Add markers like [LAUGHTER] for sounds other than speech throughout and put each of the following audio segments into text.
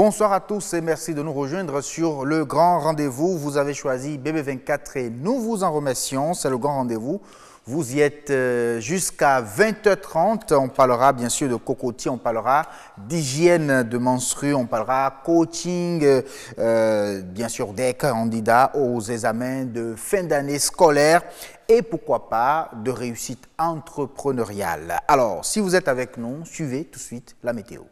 Bonsoir à tous et merci de nous rejoindre sur le grand rendez-vous. Vous avez choisi BB24 et nous vous en remercions. C'est le grand rendez-vous. Vous y êtes euh, jusqu'à 20h30. On parlera bien sûr de cocotier, on parlera d'hygiène de menstrues, on parlera coaching, euh, bien sûr des candidats aux examens de fin d'année scolaire et pourquoi pas de réussite entrepreneuriale. Alors, si vous êtes avec nous, suivez tout de suite la météo.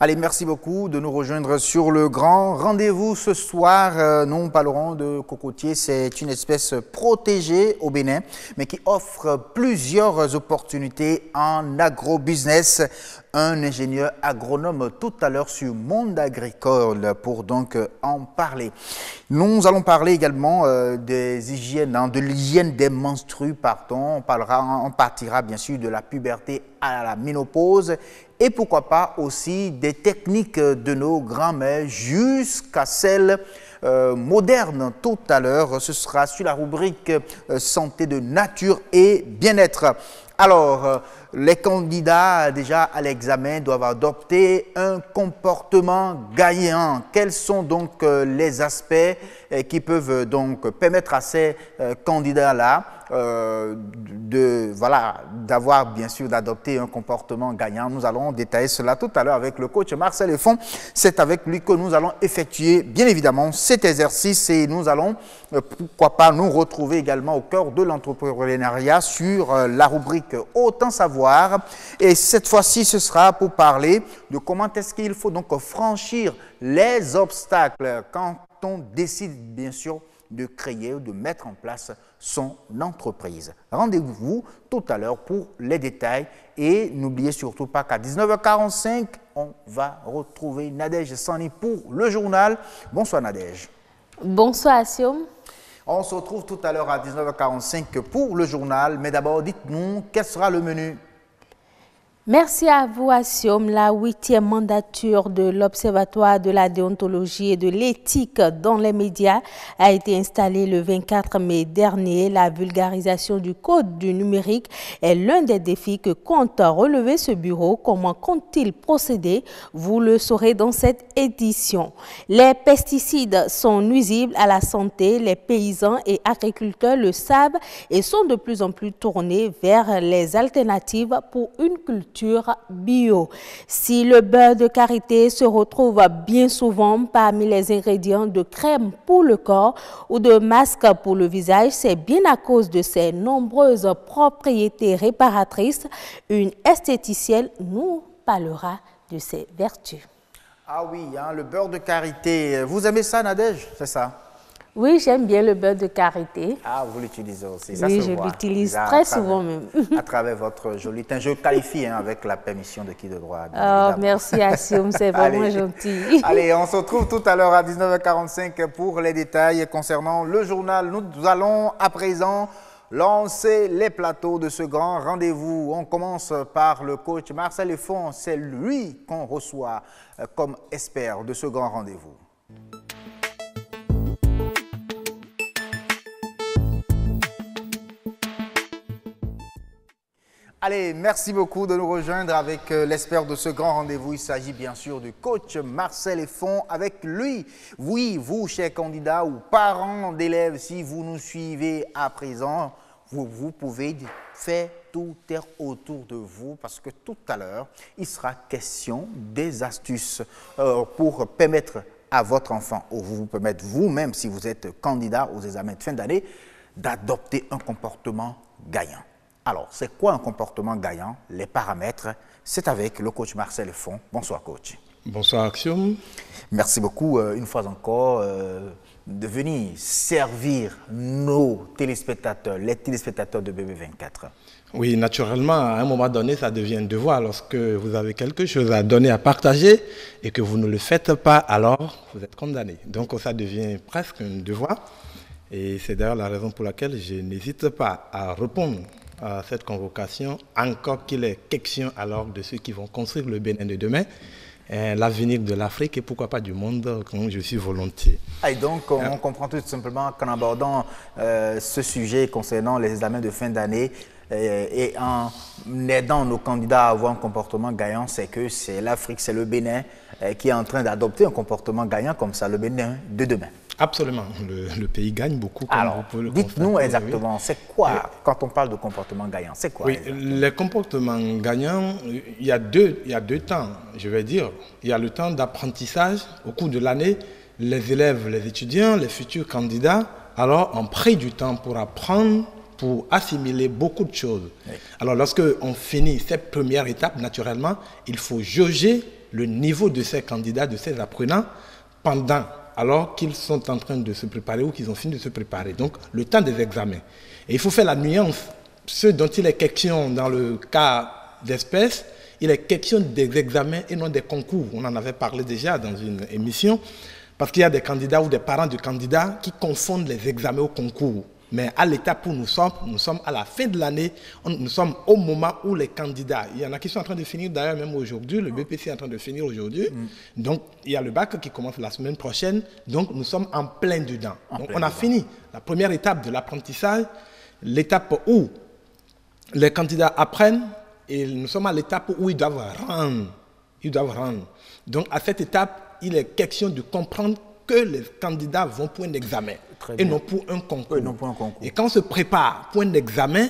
Allez, merci beaucoup de nous rejoindre sur le grand rendez-vous ce soir. Euh, nous parlerons de cocotier. C'est une espèce protégée au Bénin, mais qui offre plusieurs opportunités en agrobusiness. Un ingénieur agronome tout à l'heure sur Monde Agricole pour donc en parler. Nous allons parler également euh, des hygiènes, hein, de l'hygiène des menstrues, pardon. On parlera, on partira bien sûr de la puberté à la ménopause et pourquoi pas aussi des techniques de nos grands-mères jusqu'à celles euh, modernes tout à l'heure. Ce sera sur la rubrique euh, santé de nature et bien-être. Alors, euh, les candidats déjà à l'examen doivent adopter un comportement gagnant. Quels sont donc les aspects qui peuvent donc permettre à ces candidats-là euh, de voilà d'avoir bien sûr d'adopter un comportement gagnant? Nous allons détailler cela tout à l'heure avec le coach Marcel Lefond. C'est avec lui que nous allons effectuer bien évidemment cet exercice et nous allons euh, pourquoi pas nous retrouver également au cœur de l'entrepreneuriat sur euh, la rubrique Autant savoir. Et cette fois-ci, ce sera pour parler de comment est-ce qu'il faut donc franchir les obstacles quand on décide bien sûr de créer ou de mettre en place son entreprise. Rendez-vous tout à l'heure pour les détails et n'oubliez surtout pas qu'à 19h45, on va retrouver Nadège Sani pour le journal. Bonsoir Nadège. Bonsoir Asiom. On se retrouve tout à l'heure à 19h45 pour le journal, mais d'abord dites-nous quel sera le menu? Merci à vous, Asiom. La huitième mandature de l'Observatoire de la déontologie et de l'éthique dans les médias a été installée le 24 mai dernier. La vulgarisation du code du numérique est l'un des défis que compte relever ce bureau. Comment compte-t-il procéder? Vous le saurez dans cette édition. Les pesticides sont nuisibles à la santé. Les paysans et agriculteurs le savent et sont de plus en plus tournés vers les alternatives pour une culture bio. Si le beurre de karité se retrouve bien souvent parmi les ingrédients de crème pour le corps ou de masque pour le visage, c'est bien à cause de ses nombreuses propriétés réparatrices. Une esthéticienne nous parlera de ses vertus. Ah oui, hein, le beurre de karité. Vous aimez ça, Nadège? C'est ça? Oui, j'aime bien le beurre de karité. Ah, vous l'utilisez aussi, ça Oui, je l'utilise très souvent même. à travers votre joli teint. Je qualifie hein, avec la permission de qui de droit. Oh, merci Assioum, c'est [LAUGHS] vraiment gentil. [LAUGHS] Allez, on se retrouve tout à l'heure à 19h45 pour les détails concernant le journal. Nous allons à présent lancer les plateaux de ce grand rendez-vous. On commence par le coach Marcel Effon. C'est lui qu'on reçoit euh, comme expert de ce grand rendez-vous. Allez, merci beaucoup de nous rejoindre avec euh, l'expert de ce grand rendez-vous. Il s'agit bien sûr du coach Marcel Effon. Avec lui, oui, vous, chers candidats ou parents d'élèves, si vous nous suivez à présent, vous, pouvez faire tout terre autour de vous parce que tout à l'heure, il sera question des astuces euh, pour permettre à votre enfant ou vous permettre vous-même, si vous êtes candidat aux examens de fin d'année, d'adopter un comportement gagnant. Alors, c'est quoi un comportement gagnant Les paramètres, c'est avec le coach Marcel Font. Bonsoir, coach. Bonsoir, Axiom. Merci beaucoup, euh, une fois encore, euh, de venir servir nos téléspectateurs, les téléspectateurs de BB24. Oui, naturellement, à un moment donné, ça devient un devoir. Lorsque vous avez quelque chose à donner, à partager, et que vous ne le faites pas, alors vous êtes condamné. Donc, ça devient presque un devoir. Et c'est d'ailleurs la raison pour laquelle je n'hésite pas à répondre à cette convocation, encore qu'il est question alors de ceux qui vont construire le Bénin de demain, euh, l'avenir de l'Afrique et pourquoi pas du monde, comme je suis volontiers. Et donc, on, comprend tout simplement qu'en abordant euh, ce sujet concernant les examens de fin d'année, euh, et en aidant nos candidats à avoir un comportement gagnant, c'est que c'est l'Afrique, c'est le Bénin qui est en train d'adopter un comportement gagnant comme ça, le Bénin de demain. Absolument. Le, pays gagne beaucoup. Comme Alors, dites-nous exactement, c'est quoi, quand on parle de comportement gagnant, c'est quoi Oui, les comportements gagnants, il y, a deux, il y a deux temps, je vais dire. Il y a le temps d'apprentissage. Au cours de l'année, les élèves, les étudiants, les futurs candidats, alors ont pris du temps pour apprendre, pour assimiler beaucoup de choses. Alors, lorsque on finit cette première étape, naturellement, il faut jauger le niveau de ces candidats, de ces apprenants, pendant alors qu'ils sont en train de se préparer ou qu'ils ont fini de se préparer. Donc, le temps des examens. Et il faut faire la nuance. Ce dont il est question dans le cas d'espèce, il est question des examens et non des concours. On en avait parlé déjà dans une émission, parce qu'il y a des candidats ou des parents de candidats qui confondent les examens au concours. Mais à l'étape où nous sommes, nous sommes à la fin de l'année, nous sommes au moment où les candidats, il y en a qui sont en train de finir d'ailleurs même aujourd'hui, le BPC est en train de finir aujourd'hui. Mm. Donc il y a le bac qui commence la semaine prochaine, donc nous sommes en plein dedans. donc on a fini la première étape de l'apprentissage, l'étape où les candidats apprennent et nous sommes à l'étape où ils doivent rendre. Ils doivent rendre. Donc à cette étape, il est question de comprendre que les candidats vont pour un examen et non pour un concours. Et quand on se prépare pour un examen,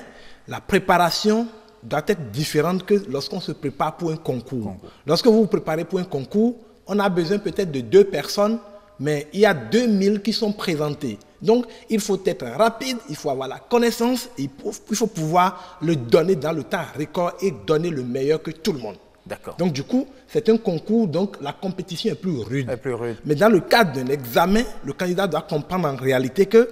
la préparation doit être différente que lorsqu'on se prépare pour un concours. Lorsque vous vous préparez pour un concours, on a besoin peut-être de deux personnes, mais il y a 2000 qui sont présentés. Donc, il faut être rapide, il faut avoir la connaissance, et il faut pouvoir le donner dans le temps record et donner le meilleur que tout le monde. Donc du coup, c'est un concours, donc la compétition est plus rude. plus rude. Mais dans le cadre d'un examen, le candidat doit comprendre en réalité que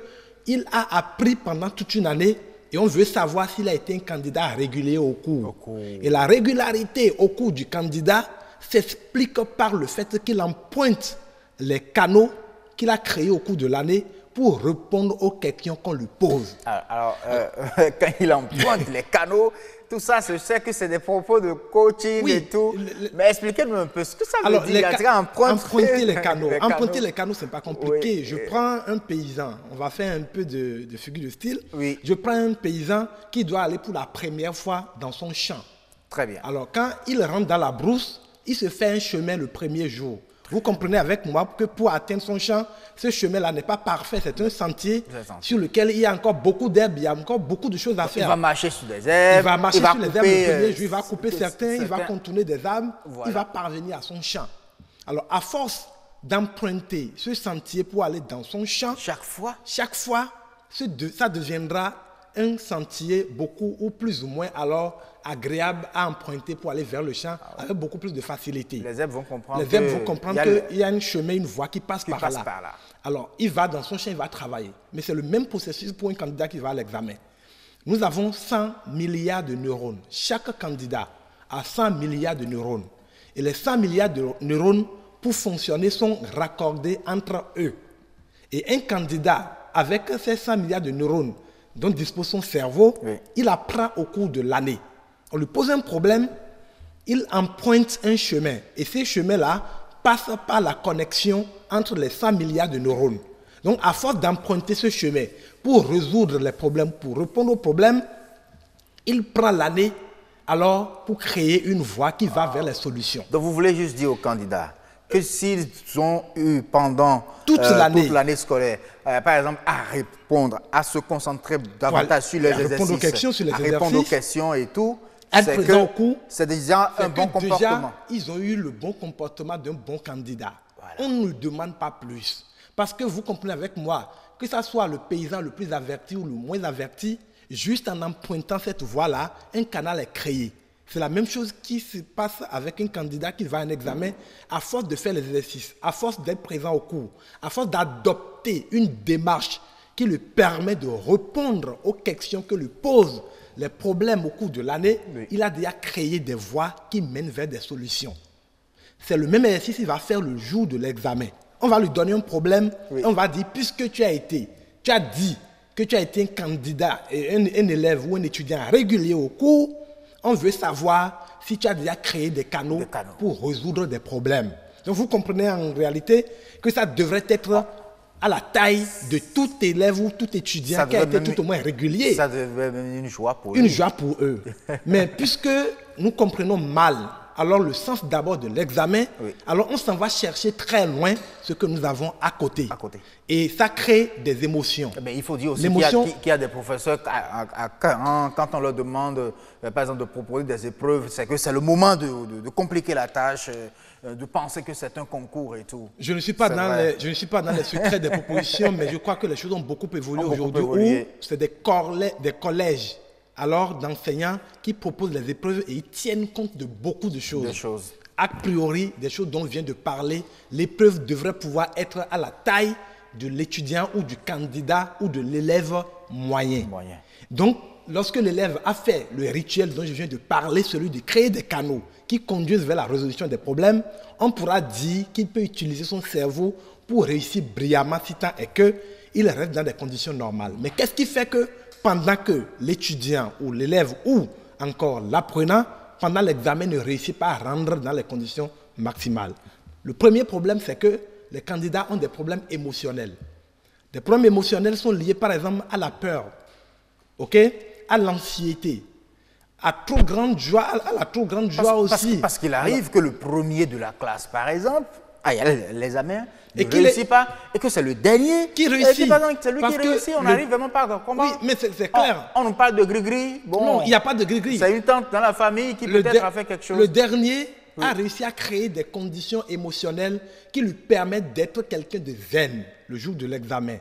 il a appris pendant toute une année et on veut savoir s'il a été un candidat régulier au cours. Et la régularité au cours du candidat s'explique par le fait qu'il empointe les canaux qu'il a créés au cours de l'année pour répondre aux questions qu'on lui pose. Alors, euh, [LAUGHS] quand il empointe les canaux, tout ça, je sais que c'est des propos de coaching et tout. mais expliquez-nous un peu ce que ça veut dire. Les emprunter, les canaux. [LAUGHS] emprunter les canaux, c'est pas compliqué. Je prends un paysan. On va faire un peu de, de figure de style. Oui. Je prends un paysan qui doit aller pour la première fois dans son champ. Très bien. Alors, quand il rentre dans la brousse, il se fait un chemin le premier jour. Vous comprenez avec moi que pour atteindre son champ, ce chemin-là n'est pas parfait. C'est un sentier sur lequel il y a encore beaucoup d'herbes, il y a encore beaucoup de choses à faire. Il va marcher sur des herbes. Il va marcher sur les herbes le premier euh, il va couper certains, il va contourner des arbres, il va parvenir à son champ. Alors, à force d'emprunter ce sentier pour aller dans son champ, chaque fois, chaque fois, ça deviendra un sentier beaucoup ou plus ou moins alors agréable à emprunter pour aller vers le champ avec beaucoup plus de facilité. Les zèbres vont comprendre Les vont comprendre y le- qu'il y a un chemin, une voie qui passe, par, passe là. par là. Alors, il va dans son champ, il va travailler. Mais c'est le même processus pour un candidat qui va à l'examen. Nous avons 100 milliards de neurones. Chaque candidat a 100 milliards de neurones. Et les 100 milliards de neurones, pour fonctionner, sont raccordés entre eux. Et un candidat, avec ces 100 milliards de neurones dont dispose son cerveau, Oui. il apprend au cours de l'année. On lui pose un problème, il emprunte un chemin. Et ces chemins-là passent par la connexion entre les 100 milliards de neurones. Donc, à force d'emprunter ce chemin pour résoudre les problèmes, pour répondre aux problèmes, il prend l'année alors pour créer une voie qui va vers les solutions. Donc vous voulez juste dire aux candidats que s'ils ont eu pendant Toute l'année. toute l'année scolaire, euh, par exemple, à répondre, à se concentrer davantage Voilà. sur les À répondre aux questions, sur les à répondre aux questions et tout, c'est déjà un bon comportement. Déjà, ils ont eu le bon comportement d'un bon candidat. On ne demande pas plus. Parce que vous comprenez avec moi, que ce soit le paysan le plus averti ou le moins averti, juste en empruntant cette voie-là, un canal est créé. C'est la même chose qui se passe avec un candidat qui va à un examen. À force de faire les exercices, à force d'être présent au cours, à force d'adopter une démarche qui lui permet de répondre aux questions que lui posent les problèmes au cours de l'année, Oui. il a déjà créé des voies qui mènent vers des solutions. C'est le même exercice qu'il va faire le jour de l'examen. On va lui donner un problème, Oui. on va dire, puisque tu as été, tu as dit que tu as été un candidat, et un, un élève ou un étudiant régulier au cours, on veut savoir si tu as déjà créé des canaux, Des canaux. pour résoudre des problèmes. Donc vous comprenez en réalité que ça devrait être à la taille de tout élève ou tout étudiant Ça qui a été tout au moins régulier Ça devait être une joie pour une lui. joie pour eux. [LAUGHS] Mais puisque nous comprenons mal, alors le sens d'abord de l'examen, Oui. alors on s'en va chercher très loin ce que nous avons à côté. À côté. Et ça crée des émotions. Mais il faut dire aussi qu'il y, a- y des professeurs, à- à- à- quand, on leur demande, euh, par exemple, de proposer des épreuves, c'est que c'est le moment de, de- de compliquer la tâche, euh, de penser que c'est un concours et tout. Je ne suis pas dans les, je ne suis pas dans les secrets des [LAUGHS] propositions, mais je crois que les choses ont beaucoup évolué aujourd'hui. c'est des, des collèges, alors d'enseignants qui proposent les épreuves et ils tiennent compte de beaucoup de choses. Des choses. A priori, des choses dont on vient de parler, l'épreuve devrait pouvoir être à la taille de l'étudiant ou du candidat ou de l'élève moyen. Moyen. Donc, lorsque l'élève a fait le rituel dont je viens de parler, celui de créer des canaux qui conduisent vers la résolution des problèmes, on pourra dire qu'il peut utiliser son cerveau pour réussir brillamment si tant est que il reste dans des conditions normales. Mais qu'est-ce qui fait que pendant que l'étudiant ou l'élève ou encore l'apprenant, pendant l'examen, ne réussit pas à rendre dans les conditions maximales Le premier problème, c'est que les candidats ont des problèmes émotionnels. Des problèmes émotionnels sont liés par exemple à la peur, à l'anxiété, à trop grande joie, à la trop grande joie Parce, parce- aussi. parce qu'il arrive que le premier de la classe, par exemple, ah, il y a l'examen, Et ne qu'il réussit est- pas, et que c'est le dernier Qui et réussit. c'est lui Parce qui réussit, on le- arrive vraiment pas à comment. Oui, mais c'est c'est on, clair. on nous parle de gris-gris, bon. Non, il n'y a pas de gris-gris. C'est une tante dans la famille qui peut-être a fait quelque chose. le dernier a réussi à créer des conditions émotionnelles qui lui permettent d'être quelqu'un de zen le jour de l'examen.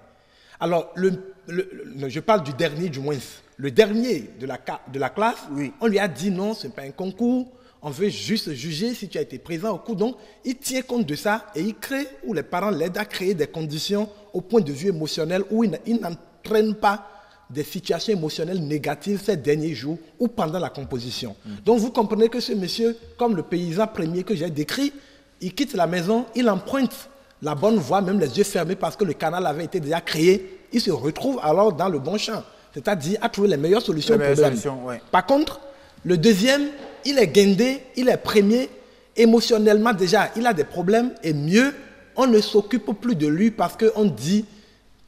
Alors, le, le- le- je parle du dernier du moins. Le dernier de la, ca- de la classe, Oui. on lui a dit non, ce n'est pas un concours, on veut juste juger si tu as été présent au cours. Donc, il tient compte de ça et il crée, ou les parents l'aident à créer des conditions au point de vue émotionnel où il n- il n'entraîne pas des situations émotionnelles négatives ces derniers jours ou pendant la composition. Donc vous comprenez que ce monsieur, comme le paysan premier que j'ai décrit, il quitte la maison, il emprunte la bonne voie, même les yeux fermés parce que le canal avait été déjà créé. Il se retrouve alors dans le bon champ, c'est-à-dire à trouver les meilleures solutions Les au meilleures problème. solutions, ouais. Par contre, le deuxième, il est guindé, il est premier, émotionnellement déjà, il a des problèmes et mieux, on ne s'occupe plus de lui parce qu'on dit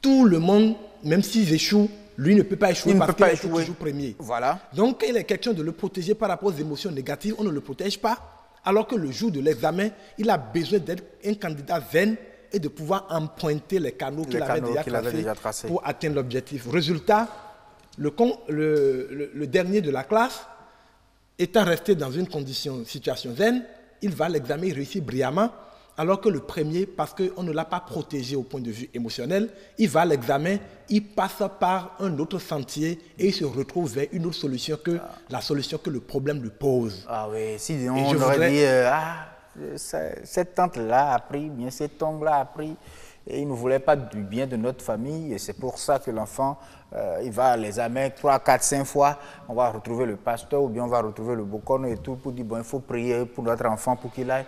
tout le monde, même s'il échoue, lui ne peut pas échouer Il parce qu'il est échouer. toujours premier. Voilà. Donc, il est question de le protéger par rapport aux émotions négatives, on ne le protège pas, alors que le jour de l'examen, il a besoin d'être un candidat zen et de pouvoir emprunter les canaux qu'il avait, déjà tracés pour atteindre l'objectif. Résultat, le, con- le- le- le dernier de la classe, étant resté dans une condition, situation zen, il va l'examen, il réussit brillamment. alors que le premier, parce qu'on ne l'a pas protégé au point de vue émotionnel, il va à l'examen, il passe par un autre sentier et il se retrouve vers une autre solution que la solution que le problème lui pose. Ah oui, si on aurait dit, euh, ah, cette tante-là a pris, bien cet oncle-là a pris, et il ne voulait pas du bien de notre famille, et c'est pour ça que l'enfant, euh, il va à l'examen 3, 4, 5 fois, on va retrouver le pasteur ou bien on va retrouver le bocon et tout pour dire, bon, il faut prier pour notre enfant pour qu'il aille.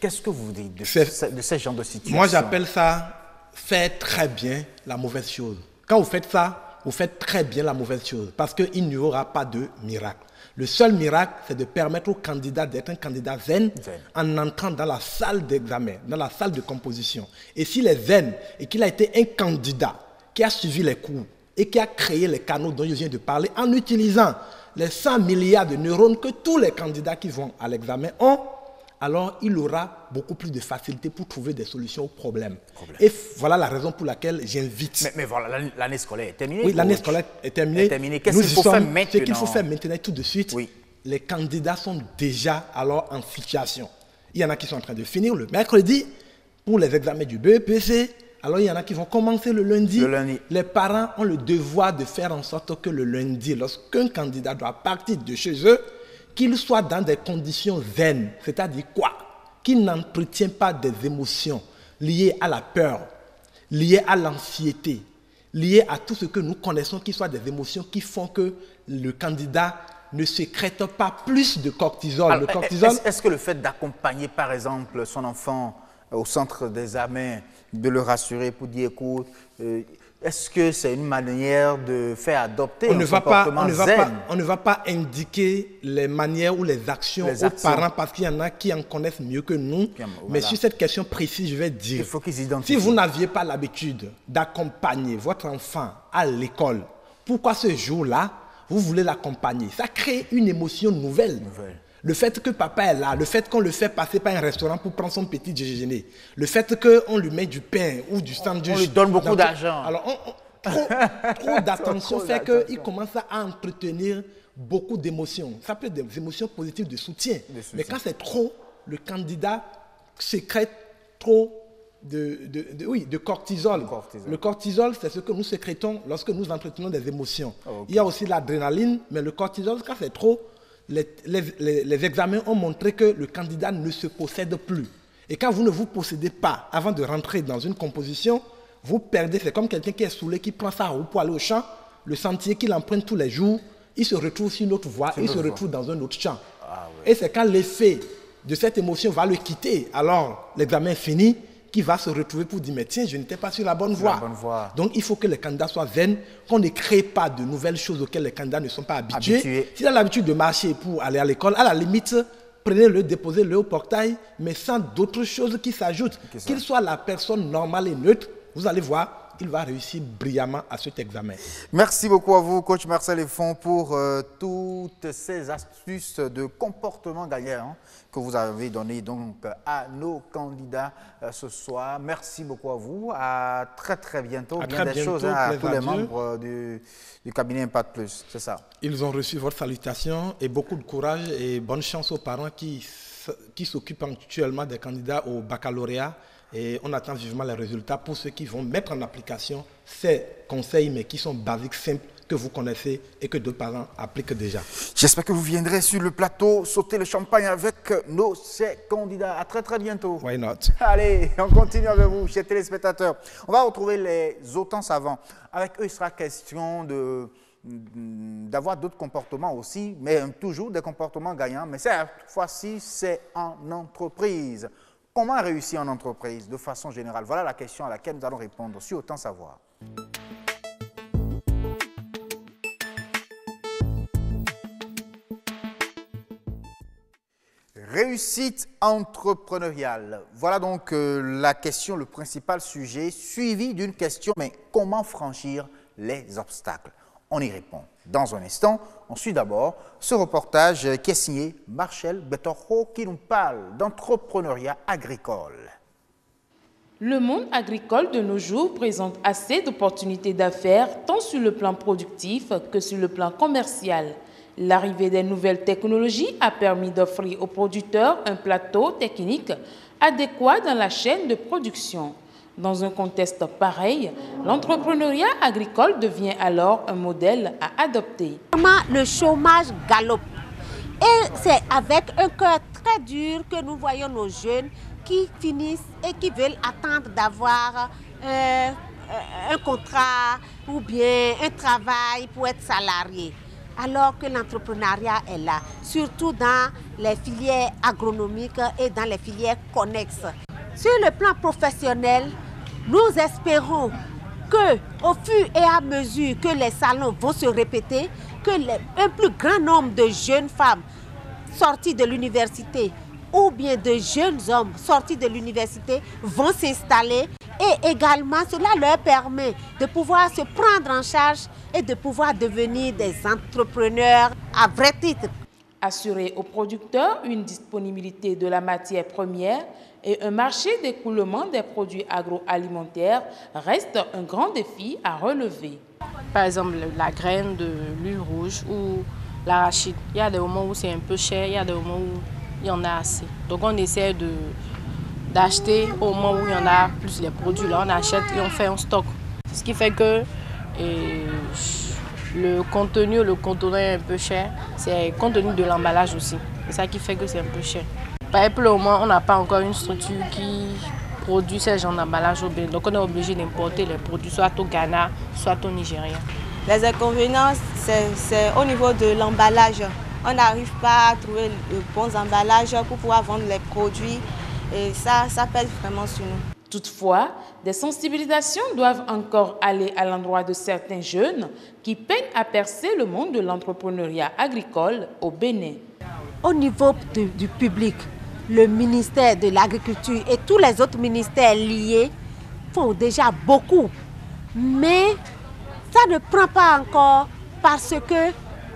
Qu'est-ce que vous dites de, ce, de ce genre de situation? Moi, j'appelle ça faire très bien la mauvaise chose. Quand vous faites ça, vous faites très bien la mauvaise chose parce qu'il n'y aura pas de miracle. Le seul miracle, c'est de permettre au candidat d'être un candidat zen, en entrant dans la salle d'examen, dans la salle de composition. Et s'il est zen et qu'il a été un candidat qui a suivi les cours et qui a créé les canaux dont je viens de parler en utilisant les 100 milliards de neurones que tous les candidats qui vont à l'examen ont, alors il aura beaucoup plus de facilité pour trouver des solutions aux problèmes. Et voilà la raison pour laquelle j'invite. Mais, voilà, l'année scolaire est terminée. Oui, l'année scolaire est terminée. Qu'est-ce qu'il faut faire maintenant Ce qu'il faut faire maintenant tout de suite, oui. les candidats sont déjà alors en situation. Il y en a qui sont en train de finir le mercredi pour les examens du BEPC. Alors il y en a qui vont commencer le lundi. le lundi. Les parents ont le devoir de faire en sorte que le lundi, lorsqu'un candidat doit partir de chez eux, qu'il soit dans des conditions zen, c'est-à-dire quoi? Qu'il n'entretient pas des émotions liées à la peur, liées à l'anxiété, liées à tout ce que nous connaissons qui soient des émotions qui font que le candidat ne sécrète pas plus de cortisol. cortisol Est-ce que le fait d'accompagner, par exemple, son enfant au centre des amens, de le rassurer pour dire, écoute, euh, est-ce que c'est une manière de faire adopter on ne va pas, on ne va pas, on ne va pas indiquer les manières ou les actions aux parents parce qu'il y en a qui en connaissent mieux que nous. Mais sur cette question précise, je vais dire, Il faut si vous n'aviez pas l'habitude d'accompagner votre enfant à l'école, pourquoi ce jour-là, vous voulez l'accompagner? Ça crée une émotion nouvelle. nouvelle. Le fait que papa est là, le fait qu'on le fait passer par un restaurant pour prendre son petit déjeuner, le fait qu'on lui met du pain ou du sandwich. On lui donne beaucoup d'argent. Alors, [LAUGHS] trop, d'attention fait qu'il commence à entretenir beaucoup d'émotions. Ça peut être des émotions positives de soutien. Mais quand c'est trop, le candidat sécrète trop de, oui, de cortisol. Le cortisol, c'est ce que nous sécrétons lorsque nous entretenons des émotions. Ah, Il y a aussi l'adrénaline, mais le cortisol, quand c'est trop, les, examens ont montré que le candidat ne se possède plus. Et quand vous ne vous possédez pas avant de rentrer dans une composition, vous perdez. C'est comme quelqu'un qui est saoulé, qui prend sa roue pour aller au champ, le sentier qu'il emprunte tous les jours, il se retrouve sur une autre voie il se retrouve dans un autre champ. Ah et c'est quand l'effet de cette émotion va le quitter, alors l'examen est fini, qui va se retrouver pour dire, mais tiens, je n'étais pas sur la bonne voie. Donc il faut que les candidats soient zen, qu'on ne crée pas de nouvelles choses auxquelles les candidats ne sont pas habitués. S'il a l'habitude de marcher pour aller à l'école, à la limite, prenez-le, déposez-le au portail, mais sans d'autres choses qui s'ajoutent. Qu'il soit la personne normale et neutre, vous allez voir, il va réussir brillamment à cet examen. Merci beaucoup à vous, coach Marcel Effon, pour euh, toutes ces astuces de comportement gagnant que vous avez données donc à nos candidats euh, ce soir. Merci beaucoup à vous. À très très bientôt. Bien des choses hein, à tous les membres du, cabinet Impact Plus. C'est ça. Ils ont reçu votre salutation et beaucoup de courage et bonne chance aux parents qui, qui s'occupent actuellement des candidats au baccalauréat et on attend vivement les résultats pour ceux qui vont mettre en application ces conseils, mais qui sont basiques, simples, que vous connaissez et que d'autres parents appliquent déjà. J'espère que vous viendrez sur le plateau sauter le champagne avec nos candidats. À très très bientôt. Why not? Allez, on continue avec vous, chers téléspectateurs. On va retrouver les autants savants. Avec eux, il sera question de d'avoir d'autres comportements aussi, mais toujours des comportements gagnants. Mais cette fois-ci, c'est en entreprise. Comment réussir en entreprise de façon générale? Voilà la question à laquelle nous allons répondre sur Autant Savoir. Réussite entrepreneuriale. Voilà donc euh, la question, le principal sujet, suivi d'une question, mais comment franchir les obstacles? On y répond dans un instant. On suit d'abord ce reportage qui est signé Marcel Betorro qui nous parle d'entrepreneuriat agricole. Le monde agricole de nos jours présente assez d'opportunités d'affaires tant sur le plan productif que sur le plan commercial. L'arrivée des nouvelles technologies a permis d'offrir aux producteurs un plateau technique adéquats dans la chaîne de production. Dans un contexte pareil, l'entrepreneuriat agricole devient alors un modèle à adopter. Le chômage galope. Et c'est avec un cœur très dur que nous voyons nos jeunes qui finissent et qui veulent attendre d'avoir euh, un contrat ou bien un travail pour être salarié. Alors que l'entrepreneuriat est là, surtout dans les filières agronomiques et dans les filières connexes. Sur le plan professionnel, nous espérons que, au fur et à mesure que les salons vont se répéter, que un plus grand nombre de jeunes femmes sorties de l'université ou bien de jeunes hommes sortis de l'université vont s'installer et également cela leur permet de pouvoir se prendre en charge et de pouvoir devenir des entrepreneurs à vrai titre. Assurer aux producteurs une disponibilité de la matière première et un marché d'écoulement des produits agroalimentaires reste un grand défi à relever. Par exemple, la graine de l'huile rouge ou l'arachide. Il y a des moments où c'est un peu cher, il y a des moments où il y en a assez. Donc on essaie d'acheter au moment où il y en a plus les produits. Là, on achète et on fait un stock. Ce qui fait que le contenu, le contenant est un peu cher. C'est le contenu de l'emballage aussi. C'est ça qui fait que c'est un peu cher. Par exemple, au moment, on n'a pas encore une structure qui produit ces genre d'emballage au Bénin. Donc on est obligé d'importer les produits soit au Ghana, soit au Nigeria. Les inconvénients, c'est au niveau de l'emballage. On n'arrive pas à trouver de bons emballages pour pouvoir vendre les produits. Et ça, ça pèse vraiment sur nous. Toutefois, des sensibilisations doivent encore aller à l'endroit de certains jeunes qui peinent à percer le monde de l'entrepreneuriat agricole au Bénin. Au niveau du public, le ministère de l'Agriculture et tous les autres ministères liés font déjà beaucoup. Mais ça ne prend pas encore parce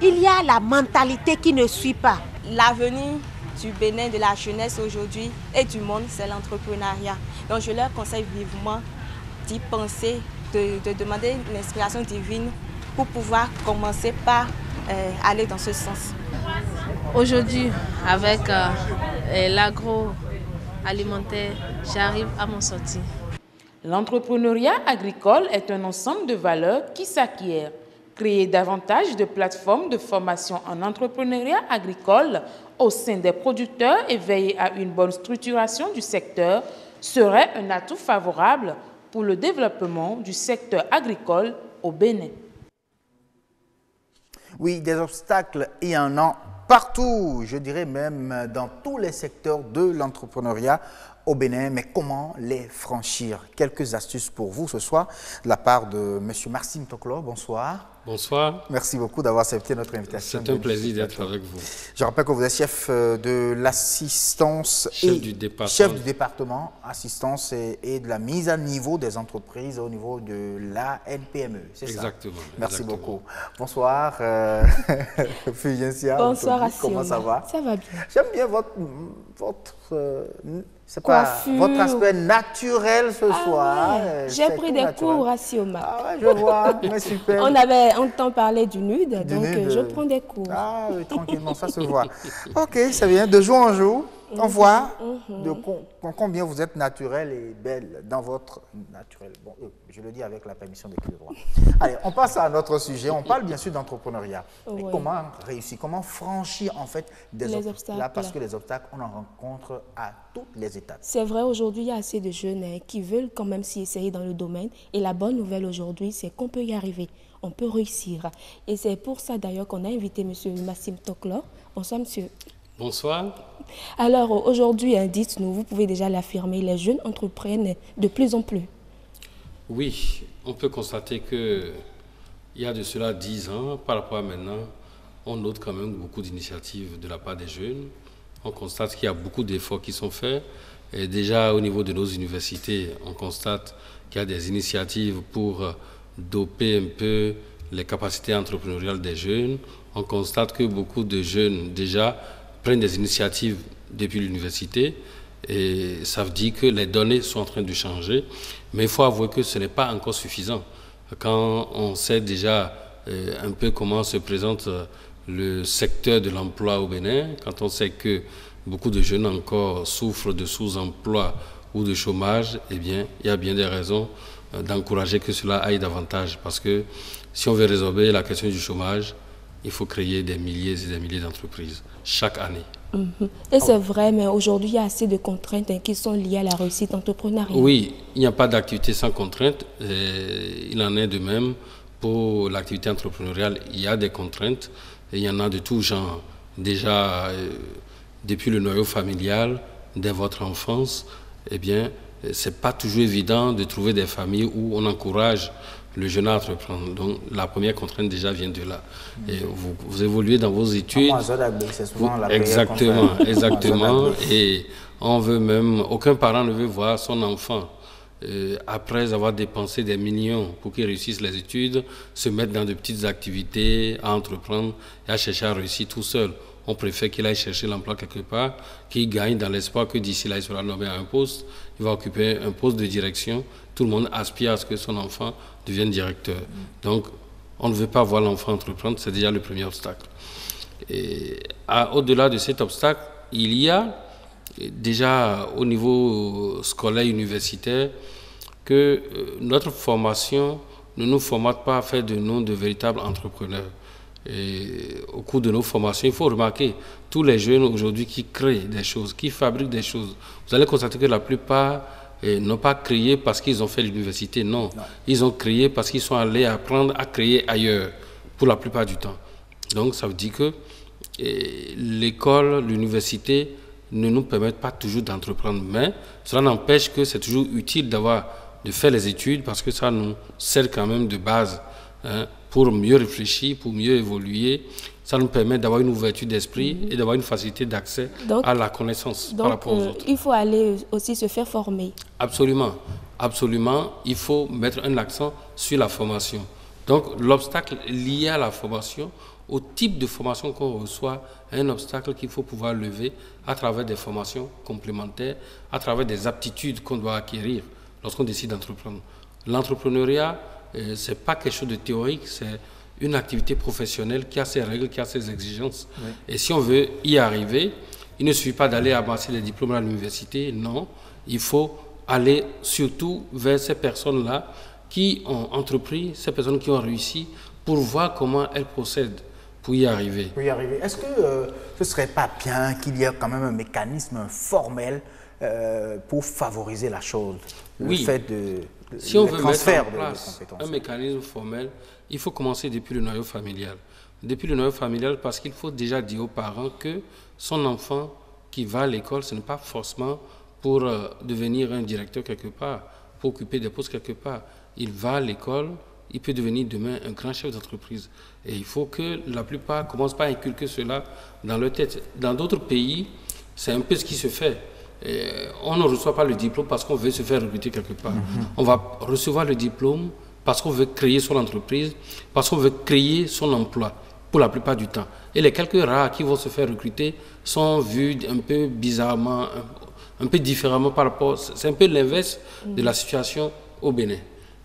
qu'il y a la mentalité qui ne suit pas. L'avenir du Bénin, de la jeunesse aujourd'hui et du monde, c'est l'entrepreneuriat. Donc je leur conseille vivement d'y penser, de, demander une inspiration divine pour pouvoir commencer par euh, aller dans ce sens. Aujourd'hui, avec euh, l'agroalimentaire, j'arrive à m'en sortir. L'entrepreneuriat agricole est un ensemble de valeurs qui s'acquièrent. Créer davantage de plateformes de formation en entrepreneuriat agricole au sein des producteurs et veiller à une bonne structuration du secteur serait un atout favorable pour le développement du secteur agricole au Bénin. Oui, des obstacles, il y en a partout, je dirais même dans tous les secteurs de l'entrepreneuriat au Bénin, mais comment les franchir? Quelques astuces pour vous ce soir de la part de M. Marcin Toklo. Bonsoir. Bonsoir. Merci beaucoup d'avoir accepté notre invitation. C'est un plaisir d'être avec vous. Je rappelle que vous êtes chef euh, de l'assistance du département. chef du département assistance et, de la mise à niveau des entreprises au niveau de la NPME. C'est ça? Exactement. Merci beaucoup. Bonsoir, euh, [LAUGHS] Bonsoir, Comment ça va? Ça va bien. J'aime bien votre, votre euh, c'est pas votre aspect naturel ce ah soir. Euh, j'ai pris des cours à Sioma. Ah ouais, je vois, mais super. On avait entendu parler du nude, donc euh, je prends des cours. Ah oui, tranquillement, ça se voit. [LAUGHS] Ok, c'est bien, de jour en jour. On voit mhm. de combien vous êtes naturel et belle dans votre naturel. Bon, euh, je le dis avec la permission des de droit. [LAUGHS] Allez, on passe à notre sujet. On parle bien sûr d'entrepreneuriat. Comment réussir Comment franchir en fait des obstacles? Là, Parce que les obstacles, on en rencontre à toutes les étapes. C'est vrai, aujourd'hui, il y a assez de jeunes hein, qui veulent quand même s'y essayer dans le domaine. Et la bonne nouvelle aujourd'hui, c'est qu'on peut y arriver. On peut réussir. Et c'est pour ça d'ailleurs qu'on a invité M. Massim Toklor. Bonsoir, monsieur. Bonsoir. Alors aujourd'hui, hein, dites-nous, vous pouvez déjà l'affirmer, les jeunes entreprennent de plus en plus. Oui, on peut constater que il y a de cela dix ans, par rapport à maintenant, on note quand même beaucoup d'initiatives de la part des jeunes. On constate qu'il y a beaucoup d'efforts qui sont faits. Et déjà au niveau de nos universités, on constate qu'il y a des initiatives pour doper un peu les capacités entrepreneuriales des jeunes. On constate que beaucoup de jeunes déjà prennent des initiatives depuis l'université et ça veut dire que les données sont en train de changer. Mais il faut avouer que ce n'est pas encore suffisant. Quand on sait déjà euh, un peu comment se présente euh, le secteur de l'emploi au Bénin, quand on sait que beaucoup de jeunes encore souffrent de sous-emploi ou de chômage, eh bien, il y a bien des raisons euh, d'encourager que cela aille davantage. Parce que si on veut résorber la question du chômage, il faut créer des milliers et des milliers d'entreprises chaque année. Mhm. Et c'est vrai, mais aujourd'hui, il y a assez de contraintes hein, qui sont liées à la réussite entrepreneuriale. Oui, il n'y a pas d'activité sans contraintes. il en est de même pour l'activité entrepreneuriale. Il y a des contraintes et il y en a de tout genre. Déjà, euh, depuis le noyau familial, dès votre enfance, eh bien, c'est pas toujours évident de trouver des familles où on encourage le jeune à entreprendre. Donc la première contrainte déjà vient de là. Et vous, évoluez dans vos études. exactement, exactement. Et on veut même, aucun parent ne veut voir son enfant. Euh, après avoir dépensé des millions pour qu'il réussisse les études, se mettre dans de petites activités, à entreprendre et à chercher à réussir tout seul on préfère qu'il aille chercher l'emploi quelque part, qu'il gagne dans l'espoir que d'ici là, il sera nommé à un poste, il va occuper un poste de direction. Tout le monde aspire à ce que son enfant devienne directeur. Donc, on ne veut pas voir l'enfant entreprendre, c'est déjà le premier obstacle. Et au-delà de cet obstacle, il y a déjà au niveau scolaire universitaire que euh, notre formation ne nous formate pas à faire de nous de véritables entrepreneurs. Et au cours de nos formations, il faut remarquer tous les jeunes aujourd'hui qui créent des choses, qui fabriquent des choses. Vous allez constater que la plupart eh, n'ont pas créé parce qu'ils ont fait l'université, non. Ils ont créé parce qu'ils sont allés apprendre à créer ailleurs, pour la plupart du temps. Donc ça veut dire que l'école, l'université ne nous permettent pas toujours d'entreprendre, mais cela n'empêche que c'est toujours utile d'avoir de faire les études parce que ça nous sert quand même de base. Hein pour mieux réfléchir, pour mieux évoluer. Ça nous permet d'avoir une ouverture d'esprit et d'avoir une facilité d'accès à la connaissance par rapport aux euh, autres. Il faut aller aussi se faire former. Absolument, absolument. Il faut mettre un accent sur la formation. Donc l'obstacle lié à la formation, au type de formation qu'on reçoit, est un obstacle qu'il faut pouvoir lever à travers des formations complémentaires, à travers des aptitudes qu'on doit acquérir lorsqu'on décide d'entreprendre. L'entrepreneuriat, euh, ce n'est pas quelque chose de théorique, c'est une activité professionnelle qui a ses règles, qui a ses exigences. Et si on veut y arriver, il ne suffit pas d'aller amasser les diplômes à l'université, non. Il faut aller surtout vers ces personnes-là qui ont entrepris, ces personnes qui ont réussi, pour voir comment elles procèdent pour y arriver. Pour y arriver. Est-ce que euh, ce ne serait pas bien qu'il y ait quand même un mécanisme formel euh, pour favoriser la chose? Le fait de si on veut mettre en place un mécanisme formel, il faut commencer depuis le noyau familial. Depuis le noyau familial, parce qu'il faut déjà dire aux parents que son enfant qui va à l'école, ce n'est pas forcément pour euh, devenir un directeur quelque part, pour occuper des postes quelque part. Il va à l'école, il peut devenir demain un grand chef d'entreprise. Et il faut que la plupart commencent par inculquer cela dans leur tête. Dans d'autres pays, c'est un peu ce qui se fait on ne reçoit pas le diplôme parce qu'on veut se faire recruter quelque part. Mhm. On va recevoir le diplôme parce qu'on veut créer son entreprise, parce qu'on veut créer son emploi, pour la plupart du temps. Et les quelques rares qui vont se faire recruter sont vus un peu bizarrement, un, peu différemment par rapport. C'est un peu l'inverse de la situation au Bénin.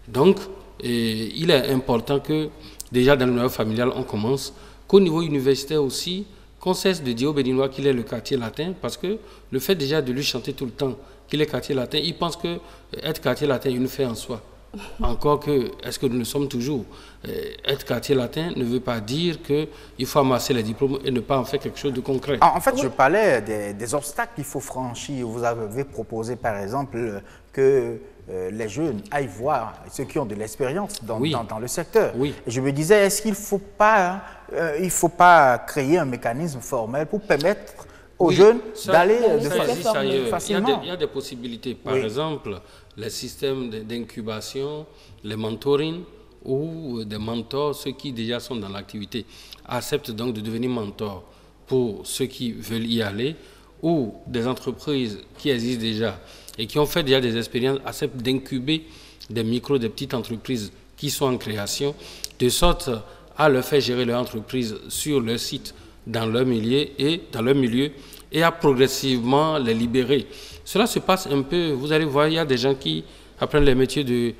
Donc, il est important que, déjà dans le milieu familial, on commence, qu'au niveau universitaire aussi, qu'on cesse de dire aux Béninois qu'il est le quartier latin, parce que le fait déjà de lui chanter tout le temps qu'il est quartier latin, il pense que être quartier latin est une fait en soi. [LAUGHS] Encore que, est-ce que nous le sommes toujours? Euh, Être quartier latin ne veut pas dire qu'il faut amasser les diplômes et ne pas en faire quelque chose de concret. En fait, je parlais des, des obstacles qu'il faut franchir. Vous avez proposé, par exemple, que euh, les jeunes aillent voir ceux qui ont de l'expérience dans, dans, le secteur. Oui. Et je me disais, est-ce qu'il ne faut, pas, euh, faut pas créer un mécanisme formel pour permettre aux jeunes d'aller de facilement facilement il y, a des, possibilités. Par exemple, les systèmes d'incubation, les mentoring, ou des mentors, ceux qui déjà sont dans l'activité, acceptent donc de devenir mentors pour ceux qui veulent y aller, ou des entreprises qui existent déjà et qui ont fait déjà des expériences assez d'incuber des micros, des petites entreprises qui sont en création, de sorte à leur faire gérer leur entreprise sur leur site, dans leur milieu et dans leur milieu, et à progressivement les libérer. Cela se passe un peu, vous allez voir, il y a des gens qui apprennent les métiers de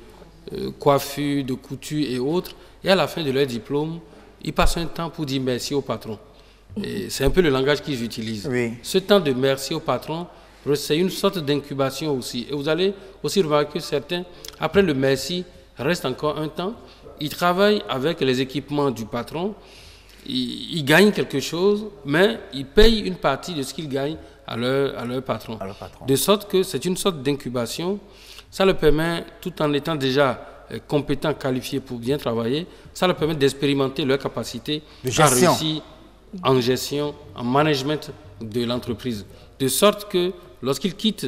euh, coiffure, de couture et autres, et à la fin de leur diplôme, ils passent un temps pour dire merci au patron. C'est un peu le langage qu'ils utilisent. Ce temps de merci au patron, c'est une sorte d'incubation aussi. Et vous allez aussi remarquer que certains, après le merci, restent encore un temps. Ils travaillent avec les équipements du patron. Ils, gagnent quelque chose, mais ils payent une partie de ce qu'ils gagnent à leur, à leur patron. De sorte que c'est une sorte d'incubation. Ça leur permet, tout en étant déjà euh, compétents, qualifiés pour bien travailler, ça leur permet d'expérimenter leur capacité à réussir en gestion, en management de l'entreprise. De sorte que lorsqu'ils quittent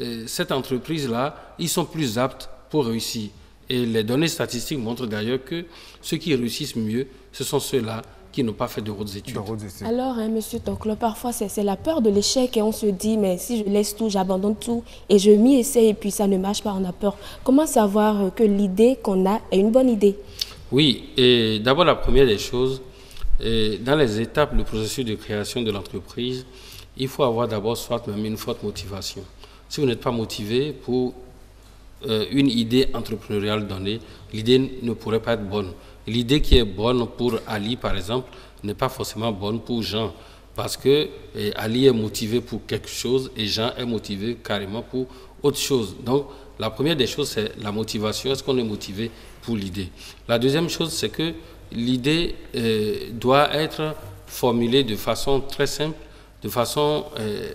euh, cette entreprise-là, ils sont plus aptes pour réussir. Et les données statistiques montrent d'ailleurs que ceux qui réussissent mieux, ce sont ceux-là qui n'ont pas fait de hautes études. Alors, hein, Monsieur Toclo, parfois c'est la peur de l'échec et on se dit, mais si je laisse tout, j'abandonne tout et je m'y essaie et puis ça ne marche pas, on a peur. Comment savoir euh, que l'idée qu'on a est une bonne idée? Oui, et d'abord la première des choses, dans les étapes du processus de création de l'entreprise, il faut avoir d'abord soit même une forte motivation. Si vous n'êtes pas motivé pour euh, une idée entrepreneuriale donnée, l'idée ne pourrait pas être bonne. L'idée qui est bonne pour Ali, par exemple, n'est pas forcément bonne pour Jean, parce que eh, Ali est motivé pour quelque chose et Jean est motivé carrément pour autre chose. Donc, la première des choses, c'est la motivation. Est-ce qu'on est motivé pour l'idée? La deuxième chose, c'est que l'idée eh, doit être formulée de façon très simple, de façon eh,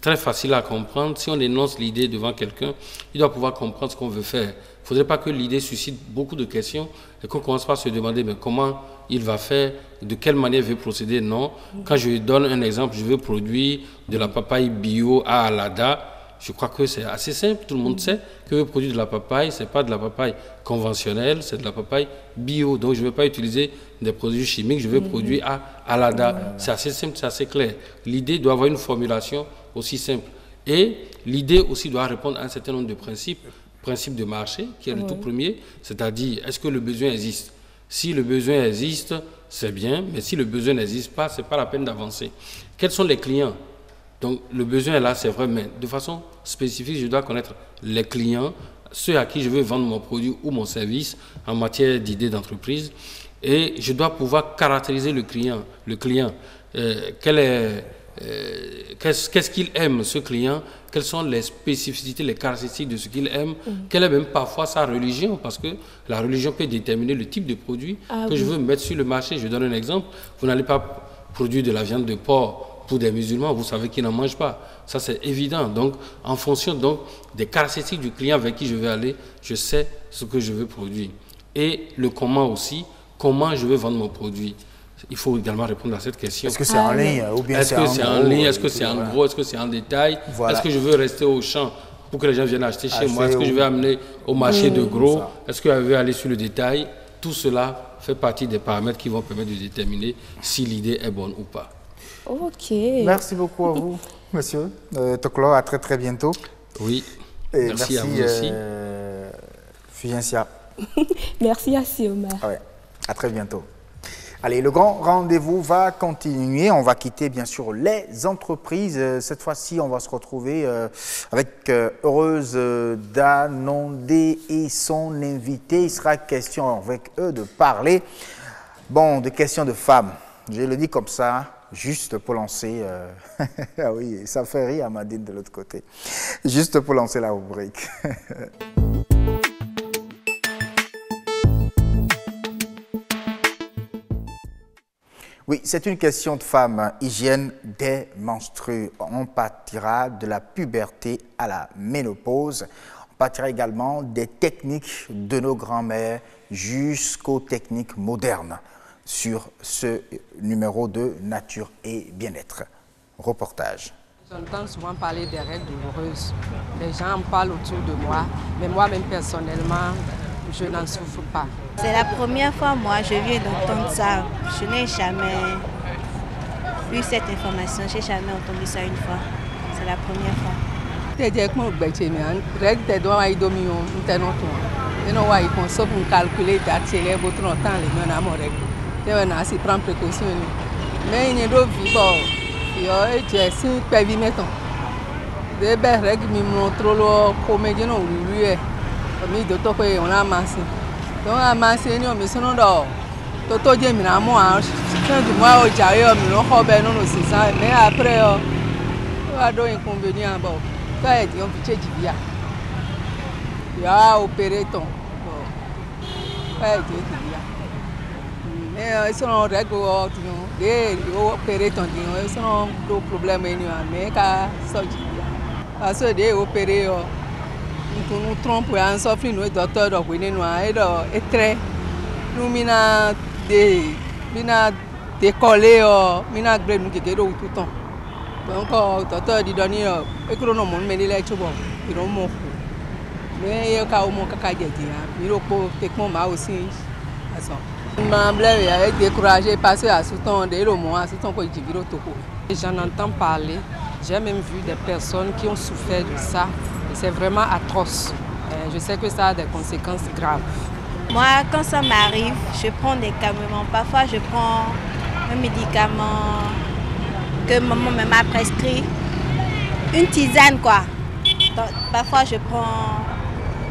très facile à comprendre. Si on énonce l'idée devant quelqu'un, il doit pouvoir comprendre ce qu'on veut faire. Il ne faudrait pas que l'idée suscite beaucoup de questions et qu'on commence pas à se demander comment il va faire, de quelle manière il veut procéder? Non. Quand je donne un exemple, je veux produire de la papaye bio à Alada. Je crois que c'est assez simple. Tout le monde sait que produire de la papaye, ce n'est pas de la papaye conventionnelle, c'est de la papaye bio. Donc je ne veux pas utiliser des produits chimiques, je veux produire à Alada. C'est assez simple, c'est assez clair. L'idée doit avoir une formulation aussi simple. Et l'idée aussi doit répondre à un certain nombre de principes. Principe de marché, qui est le tout premier, c'est-à-dire est-ce que le besoin existe? Si le besoin existe, c'est bien, mais si le besoin n'existe pas, ce n'est pas la peine d'avancer. Quels sont les clients? Donc le besoin est là, c'est vrai, mais de façon spécifique, je dois connaître les clients, ceux à qui je veux vendre mon produit ou mon service en matière d'idées d'entreprise. Et je dois pouvoir caractériser le client. Le client, euh, quel est euh, qu'est-ce qu'il aime, ce client, quelles sont les spécificités, les caractéristiques de ce qu'il aime, mm. quelle est même parfois sa religion, parce que la religion peut déterminer le type de produit ah que je veux mettre sur le marché. Je donne un exemple, vous n'allez pas produire de la viande de porc pour des musulmans, vous savez qu'ils n'en mangent pas. Ça, c'est évident. Donc, en fonction donc, des caractéristiques du client avec qui je vais aller, je sais ce que je veux produire. Et le comment aussi, comment je veux vendre mon produit. Il faut également répondre à cette question. Est-ce que c'est en ligne ou bien Est-ce que c'est en, ligne? Est-ce que c'est en gros? Est-ce que c'est en détail? Est-ce que je veux rester au champ pour que les gens viennent acheter chez moi? Est-ce que je vais amener au marché de gros? Est-ce que je vais aller sur le détail? Tout cela fait partie des paramètres qui vont permettre de déterminer si l'idée est bonne ou pas. Ok. Merci beaucoup à vous, monsieur euh, Toklo. À très très bientôt. Oui. merci, à vous aussi. Euh, [LAUGHS] merci à Sioma. Ouais. À très bientôt. Allez, le grand rendez-vous va continuer. On va quitter bien sûr les entreprises. Euh, cette fois-ci, on va se retrouver euh, avec euh, Heureuse d'annonder et son invité. Il sera question avec eux de parler, bon, de questions de femmes. Je le dis comme ça, juste pour lancer. [LAUGHS] ah oui, ça fait rire à Madine de l'autre côté. Juste pour lancer la rubrique. [LAUGHS] Oui, c'est une question de femme. Hygiène des menstrues. On partira de la puberté à la ménopause. On partira également des techniques de nos grands-mères jusqu'aux techniques modernes sur ce numéro de Nature et Bien-être. Reportage. J'entends souvent parler des règles douloureuses. Les gens en parlent autour de moi, mais moi-même personnellement, je n'en souffre pas. C'est la première fois, moi, je viens d'entendre ça. Je n'ai jamais eu cette information, je n'ai jamais entendu ça une fois. C'est la première fois. te wena asi prendre précaution ni me nye ɖo vi bɔ yɔ edze si kpɛvi me tɔn de be reg mi mlɔ tro lɔ kome dzi nɔ wuli yɛ mi do tɔ pe wɔna ma se tɔ wɔna ma se ni wɔmi sɔnɔ dɔ toto dze mi na mɔ a sɛ dumɔ yɔ dza yɔ mi lɔ xɔ bɛ nɔnɔ sisan mɛ apre yɔ wa ɖo yi kun bɛ ni abɔ tɔ yɛ diɔ fi tse dzibia yɔ opere tɔn tɔ yɛ diɔ dzibia ils regolo odino de o opere tondino sono do problema eni wa me ka soji aso de opere o. Nkunu trump ya nsofri no doctor do pe nínú a edo etre. Lumina de mina de kole o. Mina gbe nu keke do tutan bon ko doctor di do ni o ekuro no mo me ni le chubo iro mo ku me ye ka o mo kaka jeje ya mi ro po te pon ma o sin aso ma blɛ ya e découragé parce asutɔn ko dzivi ɖo toko. J'en entends parler. J'ai même vu des personnes qui ont souffert de ça. C'est vraiment atroce. Et je sais que ça a des conséquences graves. Moi, quand ça m'arrive, je prends des calmants. Parfois, je prends un médicament que maman m'a prescrit. Une tisane, quoi. Parfois, je prends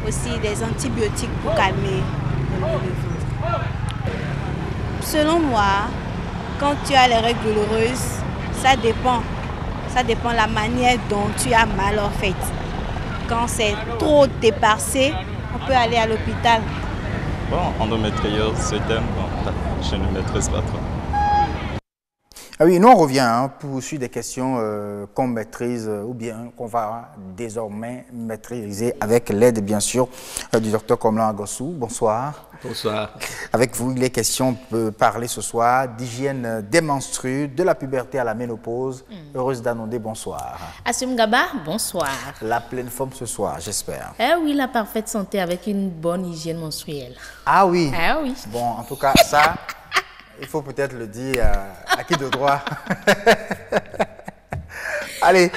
aussi des antibiotiques pour calmer le. Selon moi, quand tu as les règles douloureuses, ça dépend. Ça dépend de la manière dont tu as mal en fait. Quand c'est trop dépassé, on peut aller à l'hôpital. Bon, endométriose, ce thème, je ne maîtrise pas trop. Ah oui, nous on revient hein, pour suivre des questions euh, qu'on maîtrise euh, ou bien qu'on va désormais maîtriser avec l'aide bien sûr euh, du docteur Komlan Agossou. Bonsoir. Bonsoir. Avec vous, il est question de parler ce soir d'hygiène des menstrues, de la puberté à la ménopause. Heureuse d'annoncer bonsoir. Assum Gaba, bonsoir. La pleine forme ce soir, j'espère. Eh oui, la parfaite santé avec une bonne hygiène menstruelle. Ah oui. Ah oui. Bon, en tout cas, ça, [LAUGHS] il faut peut-être le dire à, à qui de droit. [LAUGHS] Allez.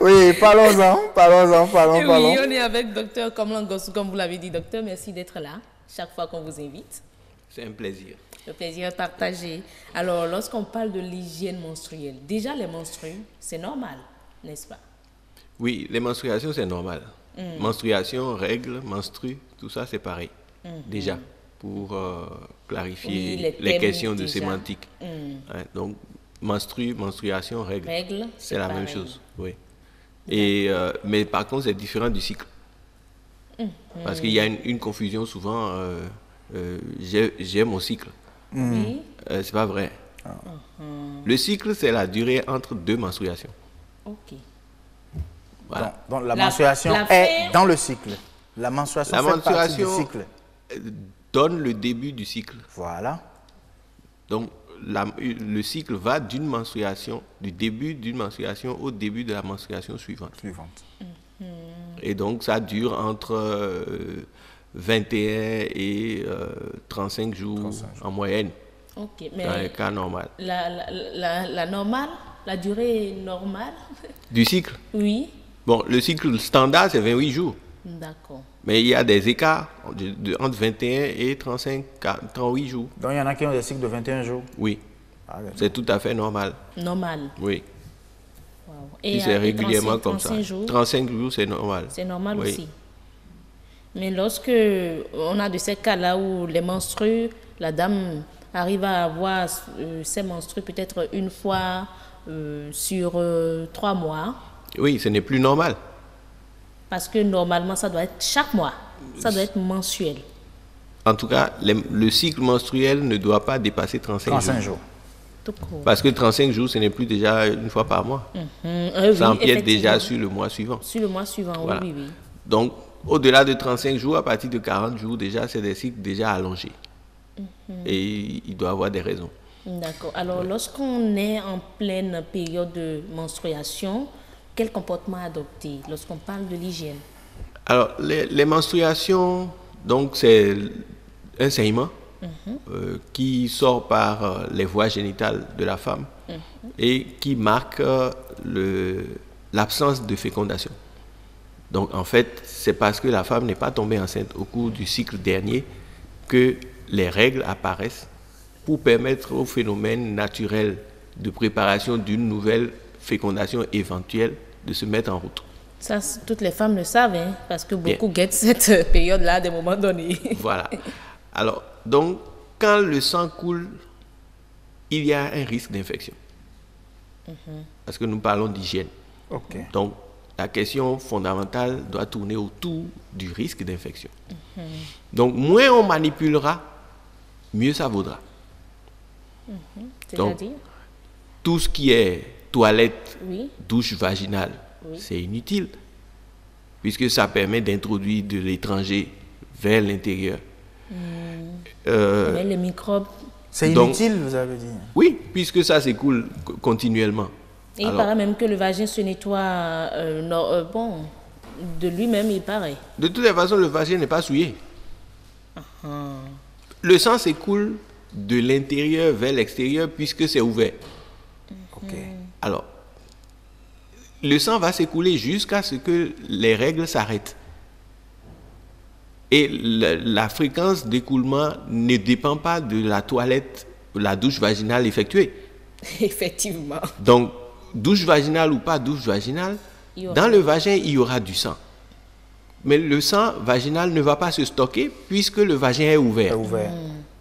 Oui, parlons-en, parlons-en, parlons, oui, parlons. on est avec docteur Kamlan Gossou, comme vous l'avez dit. Docteur, merci d'être là chaque fois qu'on vous invite. C'est un plaisir. Le plaisir est partagé. Alors, lorsqu'on parle de l'hygiène menstruelle, déjà les menstrues, c'est normal, n'est-ce pas? Oui, les menstruations, c'est normal. Mm. Menstruation, règles, menstrues, tout ça, c'est pareil. Mhm. Déjà, pour euh, clarifier Oui, les questions de sémantique. Mm. Donc, menstru, menstruation, règles. Règles, c'est la même chose. Oui. Et, euh, mais par contre, c'est différent du cycle. Mhm. Parce qu'il y a une, une confusion souvent. euh, euh, j'ai j'ai mon cycle. Euh, c'est pas vrai. Mhm. Le cycle, c'est la durée entre deux menstruations. Ok. Voilà. Donc, donc la, La- menstruation la est dans le cycle. La menstruation La fait partie du menstruation cycle. Euh, donne le début du cycle. Voilà. Donc, la- le cycle va d'une menstruation, du début d'une menstruation au début de la menstruation suivante. Suivante. Et donc, ça dure entre euh, 21 et euh, 35 jours en moyenne, Ok, dans les mais cas normaux. la, la, la, la normale, la durée normale? Du cycle? Oui. Bon, le cycle standard, c'est 28 jours. D'accord. Mais il y a des écarts de- de- entre 21 et 35, 40, 38 jours. Donc il y en a qui ont des cycles de 21 jours. Oui. Ah. C'est tout à fait normal. Normal. Oui. Wow. Et Et, c'est euh, régulièrement 35 comme ça. 35 jours, 35 jours, c'est normal. c'est normal Oui. aussi. Mais lorsque on a de ces cas-là où les menstrues, la dame arrive à avoir euh, ses menstrues peut-être une fois euh, sur euh, trois mois, Oui, ce n'est plus normal. Parce que normalement ça doit être chaque mois, ça doit être mensuel. En tout cas, les- le cycle menstruel ne doit pas dépasser 35, 35 jours. Parce que 35 jours, ce n'est plus déjà une fois par mois. Mhm. Euh, Ça oui, empiète déjà sur le mois suivant. Sur le mois suivant, Voilà. oui, oui. Donc, au-delà de 35 jours, à partir de 40 jours, déjà, c'est des cycles déjà allongés. Mhm. Et il doit avoir des raisons. D'accord. Alors, lorsqu'on est en pleine période de menstruation, quel comportement adopter lorsqu'on parle de l'hygiène? Alors, les, les menstruations, donc, c'est un saignement Mhm. euh, qui sort par euh, les voies génitales de la femme Mhm. et qui marque euh, l'absence de fécondation. Donc, en fait, c'est parce que la femme n'est pas tombée enceinte au cours du cycle dernier que les règles apparaissent pour permettre au phénomène naturel de préparation d'une nouvelle fécondation éventuelle de se mettre en route. Ça, toutes les femmes le savent, hein, parce que Bien. beaucoup guettent cette euh, période-là à des moments donnés. [LAUGHS] Voilà. Alors, donc, quand le sang coule, il y a un risque d'infection. Parce que nous parlons d'hygiène. Donc, la question fondamentale doit tourner autour du risque d'infection. Donc, moins on manipulera, mieux ça vaudra. Donc, C'est-à-dire? tout ce qui est toilette, Oui. douche vaginale, Oui. c'est inutile, puisque ça permet d'introduire de l'étranger vers l'intérieur. Euh, Mais les microbes. C'est donc- inutile, vous avez dit. Oui, puisque ça s'écoule co- continuellement. Et il paraît même que le vagin se nettoie, euh, non, euh, bon, de lui-même, il paraît. de toutes les façons, le vagin n'est pas souillé. Ah. Le sang s'écoule de l'intérieur vers l'extérieur puisque c'est ouvert. Ok. Alors, le sang va s'écouler jusqu'à ce que les règles s'arrêtent. Et la, la fréquence d'écoulement ne dépend pas de la toilette, la douche vaginale effectuée. [LAUGHS] Effectivement. Donc, douche vaginale ou pas douche vaginale, dans le vagin, il y aura du sang. Mais le sang vaginal ne va pas se stocker puisque le vagin est ouvert. ouvert.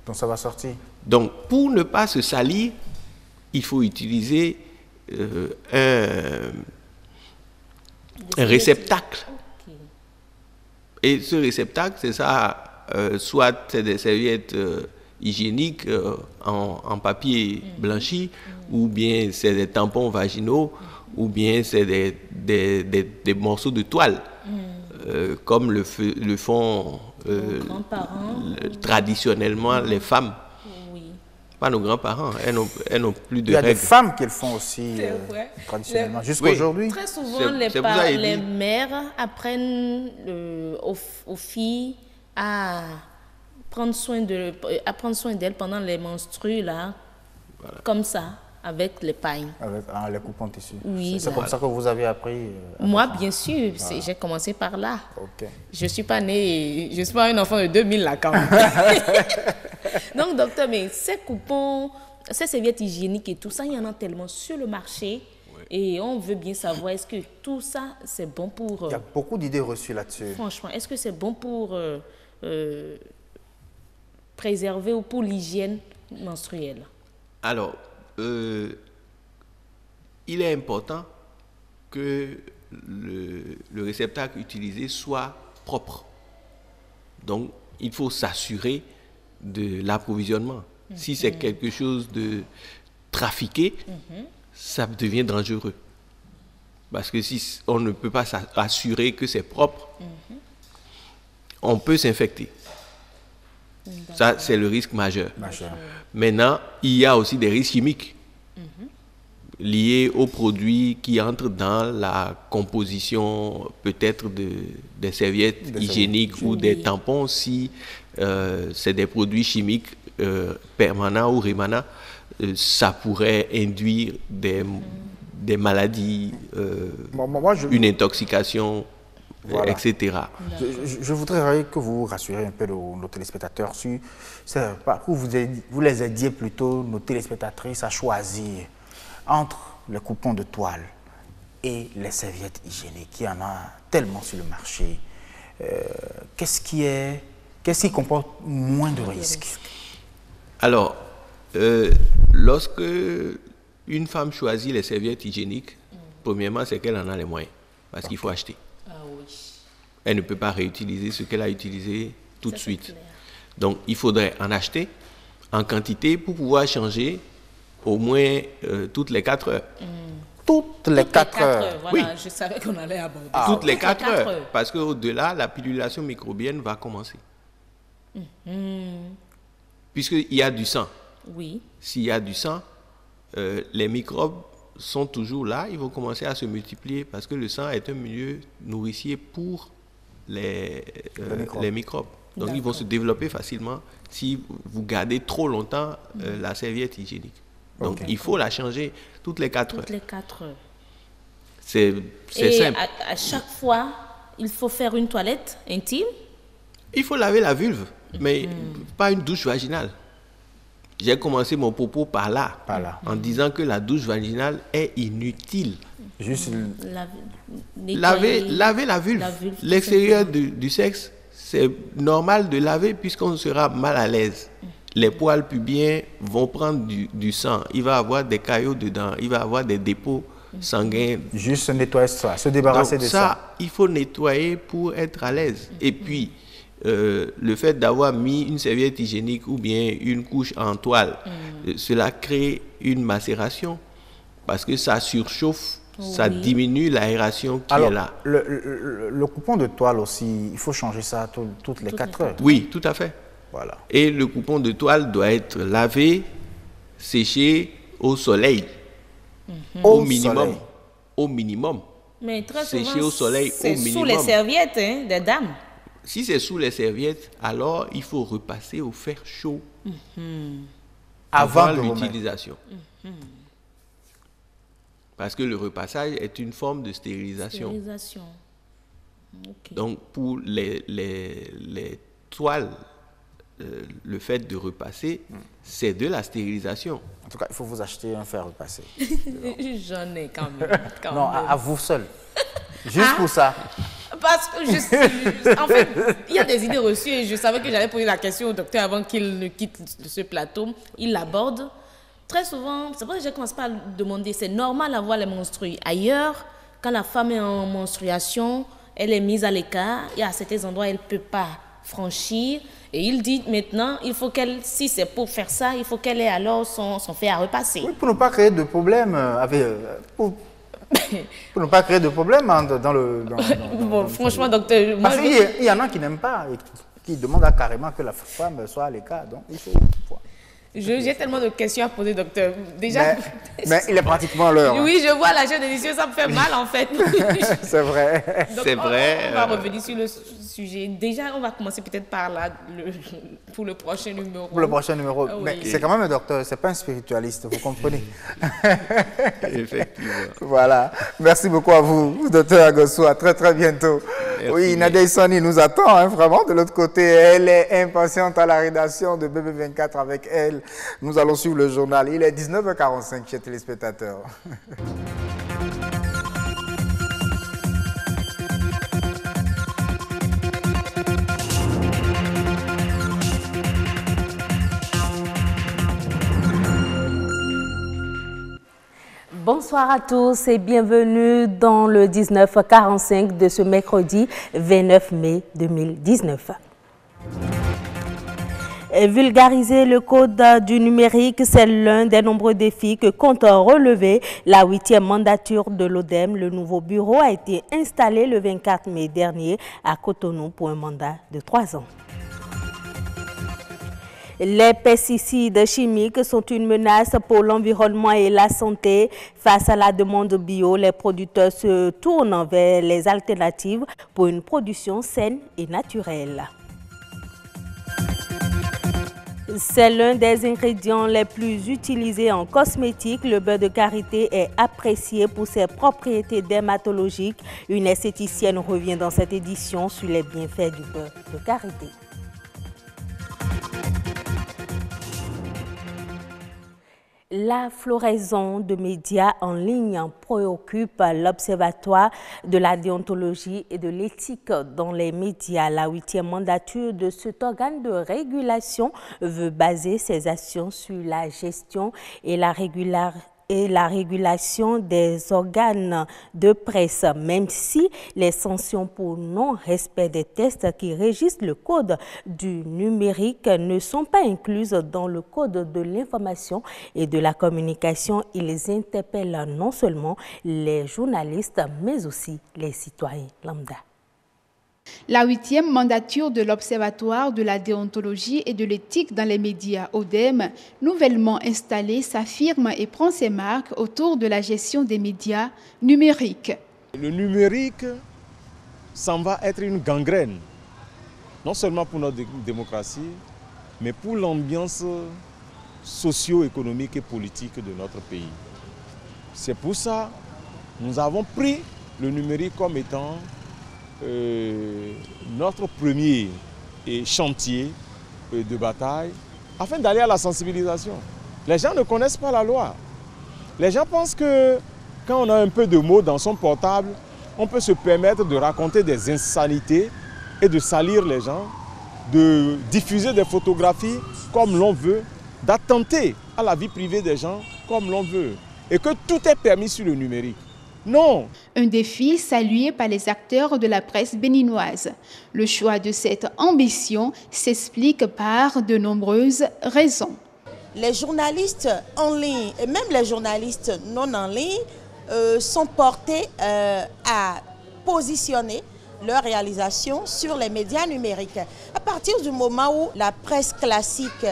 Donc ça va sortir. Donc, pour ne pas se salir, il faut utiliser euh, un, un réceptacle. Et ce réceptacle, c'est ça, euh, soit c'est des serviettes euh, hygiéniques en, en papier blanchi, ou bien c'est des tampons vaginaux, ou bien c'est des, des- des- des morceaux de toile, euh, comme le, font euh, traditionnellement les femmes. Oui. Pas nos grands-parents, elles n'ont elles n'ont plus de Il y a des règles. femmes qui le font aussi euh, traditionnellement. Le- Jusqu'à aujourd'hui. Très souvent, C'est- les, mères apprennent euh, aux, aux filles à prendre soin de, à prendre soin d'elles pendant les menstrues là, comme ça, avec les pailles. Avec en les coupant tissu. Oui, C'est- comme ça que vous avez appris. euh, Moi, bien sûr, j'ai commencé par là. Ok. Je suis pas née, je suis pas un enfant de 2000 là quand même. [LAUGHS] Donc, docteur, mais ces coupons, ces serviettes hygiéniques et tout ça, il y en a tellement sur le marché. Et on veut bien savoir, est-ce que tout ça, c'est bon pour... Il y euh, a beaucoup d'idées reçues là-dessus. franchement, est-ce que c'est bon pour euh, euh, préserver ou pour l'hygiène menstruelle? Alors, euh, il est important que le, le réceptacle utilisé soit propre. Donc, il faut s'assurer de l'approvisionnement. Si c'est quelque chose de trafiqué, ça devient dangereux. Parce que si on ne peut pas s'assurer que c'est propre, on peut s'infecter. Ça, c'est le risque majeur. Majeur. Maintenant, il y a aussi des risques chimiques liés aux produits qui entrent dans la composition peut-être de, des serviettes Des hygiéniques serviettes. ou des tampons si euh, c'est des produits chimiques euh, permanents ou rémanents, euh, ça pourrait induire des, des maladies, euh, Moi- moi- moi, je- une intoxication, Voilà. etc. Je, voudrais que vous rassurez un peu nos, nos téléspectateurs sur où vous, vous les aidiez plutôt, nos téléspectatrices, à choisir entre les coupons de toile et les serviettes hygiéniques. Il y en a tellement sur le marché. Euh, qu'est-ce qui est, qu'est-ce qui comporte moins de risques? Alors, euh, lorsque une femme choisit les serviettes hygiéniques, premièrement, c'est qu'elle en a les moyens, parce qu'il faut acheter. Ah. Elle ne peut pas réutiliser ce qu'elle a utilisé tout Ça, de suite. clair. Donc, il faudrait en acheter en quantité pour pouvoir changer au moins euh, toutes les 4 heures. Toutes les 4 heures. Voilà, Oui. je savais qu'on allait aborder. toutes les 4 quatre heures. Parce qu'au-delà, la pilulation microbienne va commencer. Mhm. Puisqu'il y a du sang. Oui. S'il y a du sang, euh, les microbes sont toujours là, ils vont commencer à se multiplier parce que le sang est un milieu nourricier pour les, euh, Les microbes. les microbes. Donc ils vont se développer facilement si vous gardez trop longtemps euh, la serviette hygiénique. Donc il faut la changer toutes les 4 heures. Toutes les 4 heures. C'est simple. À, à chaque fois, il faut faire une toilette intime? Il faut laver la vulve, mais pas une douche vaginale. J'ai commencé mon propos par là, en disant que la douche vaginale est inutile. Juste Laver, Laver, la vulve. L'extérieur du sexe, c'est normal de laver puisqu'on sera mal à l'aise. les poils pubiens vont prendre du, sang. Il va avoir des caillots dedans, il va avoir des dépôts sanguins. Juste nettoyer ça, se débarrasser de ça. Ça, il faut nettoyer pour être à l'aise. Et puis, euh, le fait d'avoir mis une serviette hygiénique ou bien une couche en toile, mm. euh, cela crée une macération parce que ça surchauffe, ça diminue l'aération qui est là. Le, le, coupon de toile aussi, il faut changer ça toutes les 4 heures. Oui, tout à fait. Voilà. Et le coupon de toile doit être lavé, séché au soleil, mhm. au, minimum. Au minimum. Mais très souvent, au soleil au minimum. sous les serviettes hein, des dames. Si c'est sous les serviettes, alors il faut repasser au fer chaud mhm. avant, l'utilisation. Mhm. Parce que le repassage est une forme de stérilisation. Stérilisation. Donc pour les, les, les toiles, euh, le fait de repasser, hmm. c'est de la stérilisation. En tout cas, il faut vous acheter un fer repassé. [LAUGHS] J'en ai quand même. [LAUGHS] non, À, vous seul. Juste ah. pour ça. Parce que, je, [LAUGHS] en fait, il y a des idées reçues et je savais que j'allais poser la question au docteur avant qu'il ne quitte ce plateau. Il l'aborde. Très souvent, c'est pour ça que je commence pas à demander, c'est normal d'avoir les menstrues. Ailleurs, quand la femme est en menstruation, elle est mise à l'écart et à certains endroits, elle ne peut pas franchir. Et il dit maintenant, il faut qu'elle, si c'est pour faire ça, il faut qu'elle ait alors son, son fait à repasser. Oui, pour ne pas créer de problème avec, euh, pour, [LAUGHS] pour ne pas créer de problème hein, dans le. bon, franchement, docteur. Parce qu'il y, en a qui n'aiment pas, et qui demandent carrément que la femme soit à l'écart. Donc, il faut. J'ai tellement de questions à poser, docteur. Déjà. Mais, [LAUGHS] il est pratiquement l'heure. Hein. Oui, je vois la jeune édition, ça me fait mal en fait. [LAUGHS] C'est vrai. C'est vrai. On, va revenir sur le sujet. Déjà, on va commencer peut-être par là [LAUGHS] pour le prochain numéro. Pour le prochain numéro. Ah mais c'est quand même un docteur, c'est pas un spiritualiste, vous comprenez Effectivement. Voilà. Merci beaucoup à vous, docteur Agosso. À très très bientôt. Oui, Nadia Soni nous attend hein, vraiment de l'autre côté. Elle est impatiente à la rédaction de BB24 avec elle. [LAUGHS] Nous allons suivre le journal. Il est 19h45 chez téléspectateurs. [LAUGHS] Bonsoir à tous et bienvenue dans le 1945 de ce mercredi 29 mai 2019. Vulgariser le code du numérique, c'est l'un des nombreux défis que compte relever la huitième mandature de l'ODEM. Le nouveau bureau a été installé le 24 mai dernier à Cotonou pour un mandat de trois ans. Les pesticides chimiques sont une menace pour l'environnement et la santé. Face à la demande bio, les producteurs se tournent vers les alternatives pour une production saine et naturelle. C'est l'un des ingrédients les plus utilisés en cosmétique. Le beurre de karité est apprécié pour ses propriétés dermatologiques. Une esthéticienne revient dans cette édition sur les bienfaits du beurre de karité. La floraison de médias en ligne préoccupe l'Observatoire de la déontologie et de l'éthique dans les médias. La huitième mandature de cet organe de régulation veut baser ses actions sur la gestion et la régularité et la régulation des organes de presse, même si les sanctions pour non-respect des tests qui régissent le code du numérique ne sont pas incluses dans le code de l'information et de la communication. Ils interpellent non seulement les journalistes, mais aussi les citoyens lambda. La huitième mandature de l'Observatoire de la déontologie et de l'éthique dans les médias ODEM, nouvellement installée, s'affirme et prend ses marques autour de la gestion des médias numériques. Le numérique s'en va être une gangrène, non seulement pour notre démocratie, mais pour l'ambiance socio-économique et politique de notre pays. C'est pour ça que nous avons pris le numérique comme étant euh, notre premier chantier euh, de bataille afin d'aller à la sensibilisation. Les gens ne connaissent pas la loi. Les gens pensent que quand on a un peu de mots dans son portable, on peut se permettre de raconter des insanités et de salir les gens de diffuser des photographies comme l'on veut, d'attenter à la vie privée des gens comme l'on veut, et que tout est permis sur le numérique. Non. Un défi salué par les acteurs de la presse béninoise. Le choix de cette ambition s'explique par de nombreuses raisons. Les journalistes en ligne et même les journalistes non en ligne euh, sont portés euh, à positionner leur réalisation sur les médias numériques. À partir du moment où la presse classique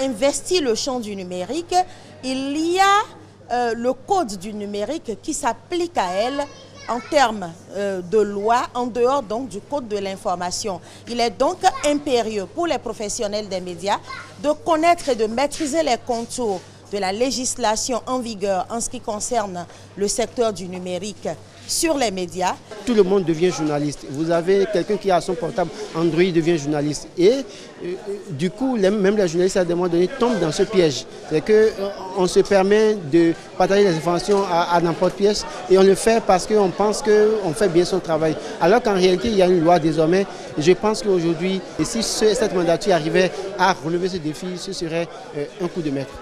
investit le champ du numérique, il y a euh, le code du numérique qui s'applique à elle en termes euh, de loi, en dehors donc du code de l'information. Il est donc impérieux pour les professionnels des médias de connaître et de maîtriser les contours de la législation en vigueur en ce qui concerne le secteur du numérique sur les médias. Tout le monde devient journaliste. Vous avez quelqu'un qui a son portable Android devient journaliste. Et euh, du coup, même les journalistes à un moment donné tombent dans ce piège. C'est qu'on euh, se permet de partager les informations à, n'importe pièce et on le fait parce qu'on pense qu'on fait bien son travail. Alors qu'en réalité, il y a une loi désormais. Je pense qu'aujourd'hui, si cette mandature arrivait à relever ce défi, ce serait euh, un coup de maître.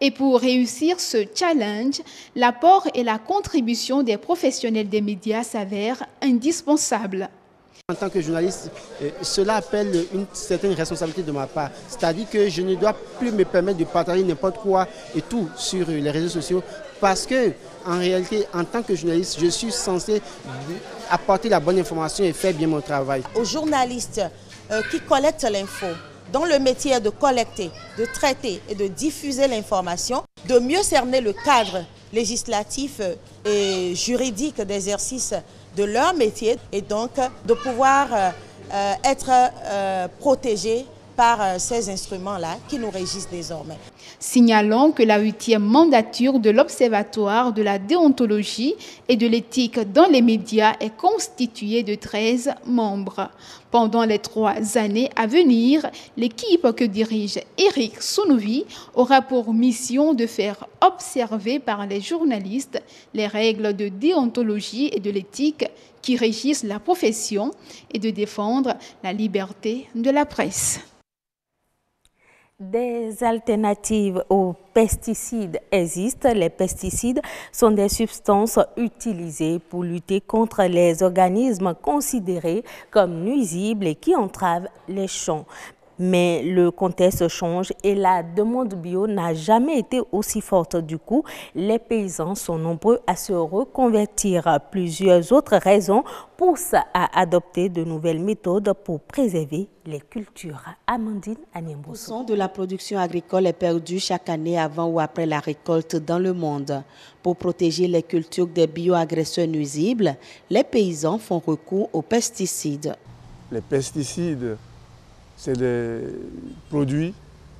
Et pour réussir ce challenge, l'apport et la contribution des professionnels des médias s'avèrent indispensables. En tant que journaliste, euh, cela appelle une certaine responsabilité de ma part. C'est-à-dire que je ne dois plus me permettre de partager n'importe quoi et tout sur les réseaux sociaux parce que, en réalité, en tant que journaliste, je suis censé apporter la bonne information et faire bien mon travail. Aux journalistes euh, qui collectent l'info, dont le métier de collecter, de traiter et de diffuser l'information, de mieux cerner le cadre législatif et juridique d'exercice de leur métier et donc de pouvoir euh, euh, être euh, protégés par euh, ces instruments-là qui nous régissent désormais. Signalons que la huitième mandature de l'Observatoire de la déontologie et de l'éthique dans les médias est constituée de 13 membres. Pendant les trois années à venir, l'équipe que dirige Eric Sounouvi aura pour mission de faire observer par les journalistes les règles de déontologie et de l'éthique qui régissent la profession et de défendre la liberté de la presse. Des alternatives aux pesticides existent. Les pesticides sont des substances utilisées pour lutter contre les organismes considérés comme nuisibles et qui entravent les champs. Mais le contexte change et la demande bio n'a jamais été aussi forte. Du coup, les paysans sont nombreux à se reconvertir. Plusieurs autres raisons poussent à adopter de nouvelles méthodes pour préserver les cultures. Amandine Le de la production agricole est perdu chaque année avant ou après la récolte dans le monde. Pour protéger les cultures des bioagresseurs nuisibles, les paysans font recours aux pesticides. Les pesticides c'est des produits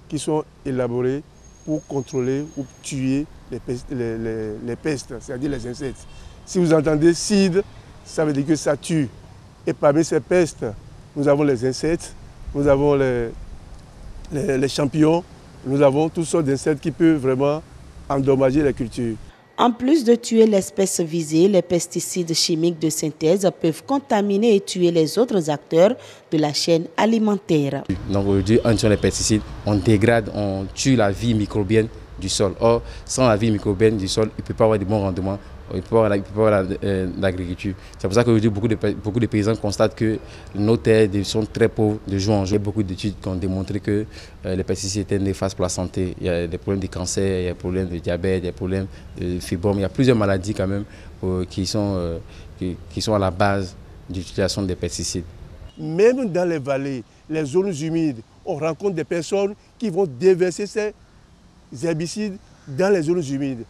qui sont élaborés pour contrôler ou tuer les pestes, c'est-à-dire les insectes. Si vous entendez CID, ça veut dire que ça tue. Et parmi ces pestes, nous avons les insectes, nous avons les, les champignons, nous avons toutes sortes d'insectes qui peuvent vraiment endommager la culture. En plus de tuer l'espèce visée, les pesticides chimiques de synthèse peuvent contaminer et tuer les autres acteurs de la chaîne alimentaire. Donc aujourd'hui, en tuant les pesticides, on dégrade, on tue la vie microbienne du sol. Or, sans la vie microbienne du sol, il ne peut pas avoir de bons rendements il peut avoir, euh, l'agriculture. C'est pour ça qu'aujourd'hui, beaucoup de, beaucoup de paysans constatent que nos terres sont très pauvres de jour en jour. Il y a beaucoup d'études qui ont démontré que euh, les pesticides étaient néfastes pour la santé. Il y a des problèmes de cancer, il y a des problèmes de diabète, il y a des problèmes de fibrome. Il y a plusieurs maladies quand même euh, qui, sont, qui, sont à la base de l'utilisation des pesticides. Même dans les vallées, les zones humides, on rencontre des personnes qui vont déverser ces herbicides dans les zones humides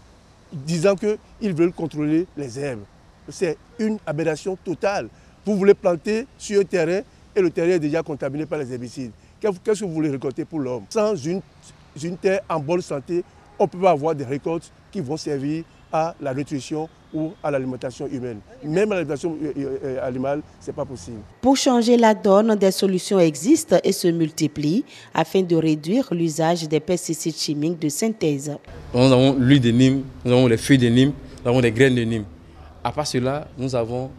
disant qu'ils veulent contrôler les herbes. C'est une aberration totale. Vous voulez planter sur un terrain et le terrain est déjà contaminé par les herbicides. Qu'est-ce que vous voulez récolter pour l'homme? Sans une, une terre en bonne santé, on ne peut pas avoir des récoltes qui vont servir à la nutrition ou à l'alimentation humaine. Même à l'alimentation euh, euh, euh, animale, ce n'est pas possible. Pour changer la donne, des solutions existent et se multiplient afin de réduire l'usage des pesticides chimiques de synthèse. Nous avons l'huile de Nîmes, nous avons les feuilles de Nîmes, nous avons les graines de Nîmes. À part cela, nous avons,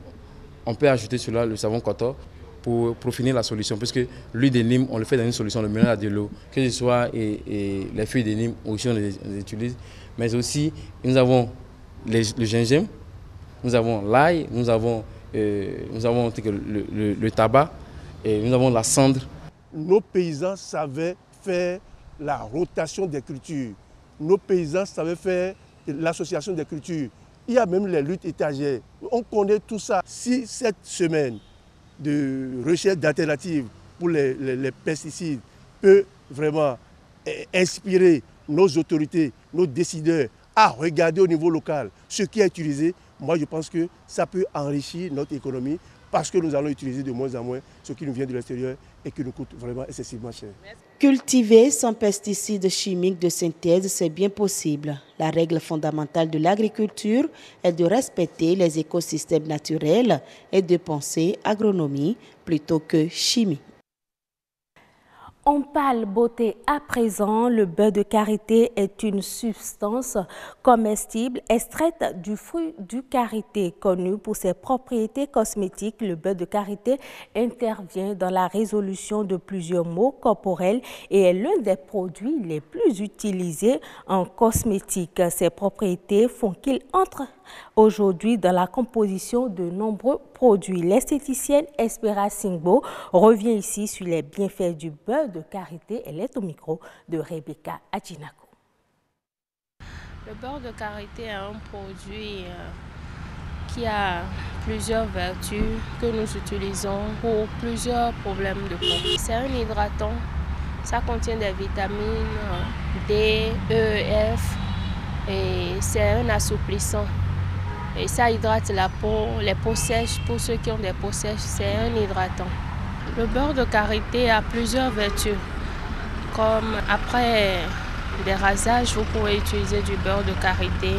on peut ajouter cela le savon coton pour, pour finir la solution, puisque l'huile de Nîmes, on le fait dans une solution, le mélange de l'eau, que ce soit et, les feuilles de Nîmes, aussi on les, utilise, mais aussi nous avons le gingembre, nous avons l'ail, nous avons, euh, nous avons le, le tabac, et nous avons la cendre. Nos paysans savaient faire la rotation des cultures. Nos paysans savaient faire l'association des cultures. Il y a même les luttes étagères. On connaît tout ça. Si cette semaine de recherche d'alternatives pour les, pesticides peut vraiment eh, inspirer nos autorités, nos décideurs à regarder au niveau local ce qui est utilisé, moi je pense que ça peut enrichir notre économie parce que nous allons utiliser de moins en moins ce qui nous vient de l'extérieur et qui nous coûte vraiment excessivement cher. Cultiver sans pesticides chimiques de synthèse, c'est bien possible. La règle fondamentale de l'agriculture est de respecter les écosystèmes naturels et de penser agronomie plutôt que chimie. On parle beauté à présent. Le beurre de karité est une substance comestible extraite du fruit du karité. Connu pour ses propriétés cosmétiques, le beurre de karité intervient dans la résolution de plusieurs maux corporels et est l'un des produits les plus utilisés en cosmétique. Ses propriétés font qu'il entre aujourd'hui dans la composition de nombreux produits. L'esthéticienne Espera Singbo revient ici sur les bienfaits du beurre de karité. Elle est au micro de Rebecca Adjinako. Le beurre de karité est un produit euh, qui a plusieurs vertus que nous utilisons pour plusieurs problèmes de peau. C'est un hydratant, ça contient des vitamines euh, D, E, F et c'est un assouplissant. Et ça hydrate la peau, les peaux sèches, pour ceux qui ont des peaux sèches, c'est un hydratant. Le beurre de karité a plusieurs vertus. Comme après des rasages, vous pouvez utiliser du beurre de karité.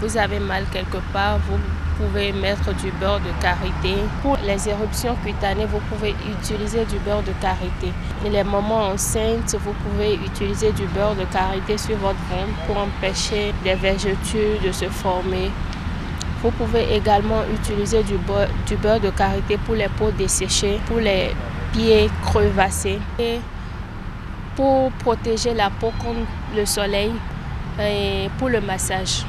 Vous avez mal quelque part, vous pouvez mettre du beurre de karité. Pour les éruptions cutanées, vous pouvez utiliser du beurre de karité. Et les mamans enceintes, vous pouvez utiliser du beurre de karité sur votre ventre pour empêcher les vergetures de se former vous pouvez également utiliser du beurre, de karité pour les peaux desséchées, pour les pieds crevassés et pour protéger la peau contre le soleil et pour le massage.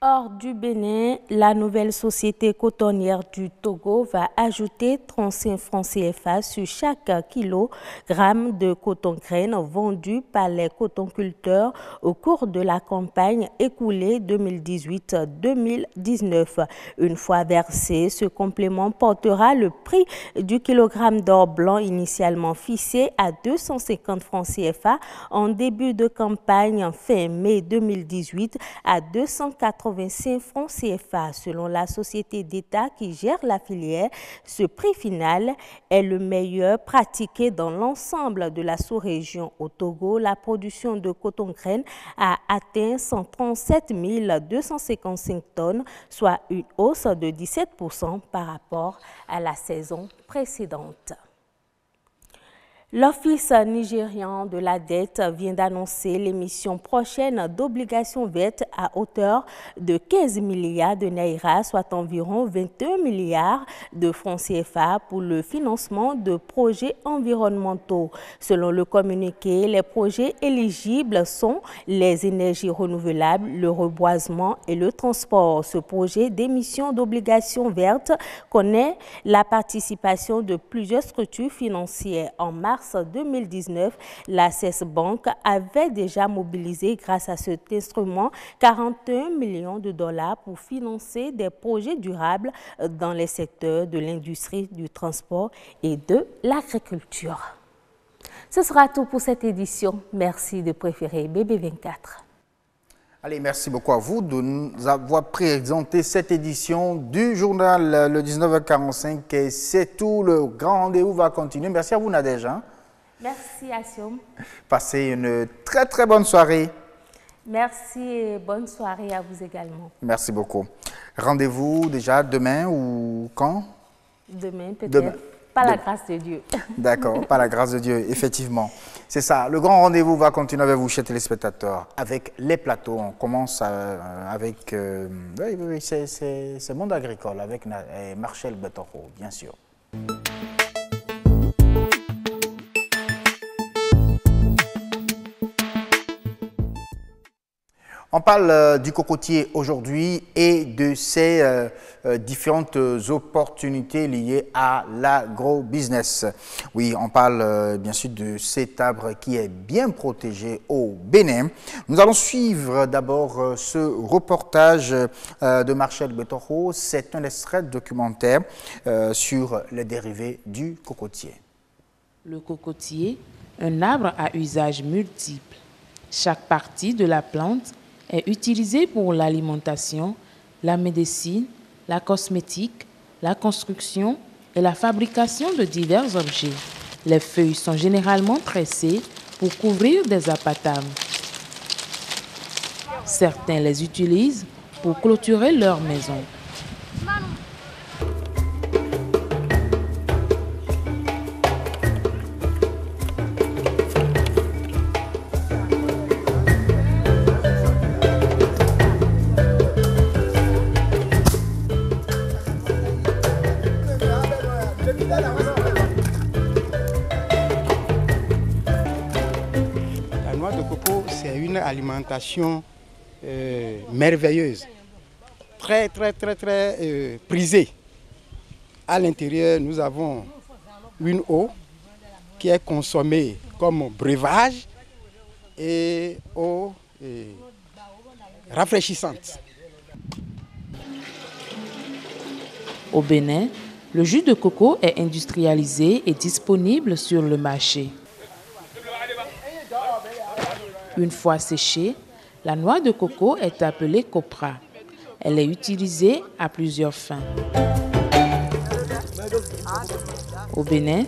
Hors du Bénin, la nouvelle société cotonnière du Togo va ajouter 35 francs CFA sur chaque kilogramme de coton graine vendu par les cotonculteurs au cours de la campagne écoulée 2018-2019. Une fois versé, ce complément portera le prix du kilogramme d'or blanc initialement fixé à 250 francs CFA en début de campagne fin mai 2018 à 280 85 francs CFA. Selon la société d'État qui gère la filière, ce prix final est le meilleur pratiqué dans l'ensemble de la sous-région. Au Togo, la production de coton-graine a atteint 137 255 tonnes, soit une hausse de 17% par rapport à la saison précédente. L'Office nigérian de la dette vient d'annoncer l'émission prochaine d'obligations vertes à hauteur de 15 milliards de Naira, soit environ 21 milliards de francs CFA pour le financement de projets environnementaux. Selon le communiqué, les projets éligibles sont les énergies renouvelables, le reboisement et le transport. Ce projet d'émission d'obligations vertes connaît la participation de plusieurs structures financières. En mars 2019, la CES Bank avait déjà mobilisé grâce à cet instrument 41 millions de dollars pour financer des projets durables dans les secteurs de l'industrie, du transport et de l'agriculture. Ce sera tout pour cette édition. Merci de préférer BB24. Allez, merci beaucoup à vous de nous avoir présenté cette édition du journal le 19h45. Et c'est tout, le grand rendez-vous va continuer. Merci à vous, Nadège. Hein. Merci, Asiom. Passez une très, très bonne soirée. Merci et bonne soirée à vous également. Merci beaucoup. Rendez-vous déjà demain ou quand? Demain, peut-être. Pas la grâce de Dieu. [LAUGHS] D'accord, pas la grâce de Dieu, effectivement. C'est ça. Le grand rendez-vous va continuer avec vous, chers téléspectateurs, avec les plateaux. On commence euh, avec. Euh, oui, oui, oui c'est Monde Agricole, avec Marcel Betoro, bien sûr. Parle euh, du cocotier aujourd'hui et de ses euh, euh, différentes opportunités liées à l'agro-business. Oui, on parle bien sûr de cet arbre qui est bien protégé au Bénin. Nous allons suivre d'abord ce reportage de Marcel Betoro. C'est un extrait documentaire sur les dérivés du cocotier. Le cocotier, un arbre à usage multiple. Chaque partie de la plante est utilisée pour l'alimentation, la médecine, la cosmétique, la construction et la fabrication de divers objets. Les feuilles sont généralement tressées pour couvrir des apatames. Certains les utilisent pour clôturer leur maison. Alimentation euh, merveilleuse, très très très très euh, prisée. À l'intérieur, nous avons une eau qui est consommée comme breuvage et eau euh, rafraîchissante. Au Bénin, le jus de coco est industrialisé et disponible sur le marché. Une fois séchée, la noix de coco est appelée copra. Elle est utilisée à plusieurs fins. Au Bénin,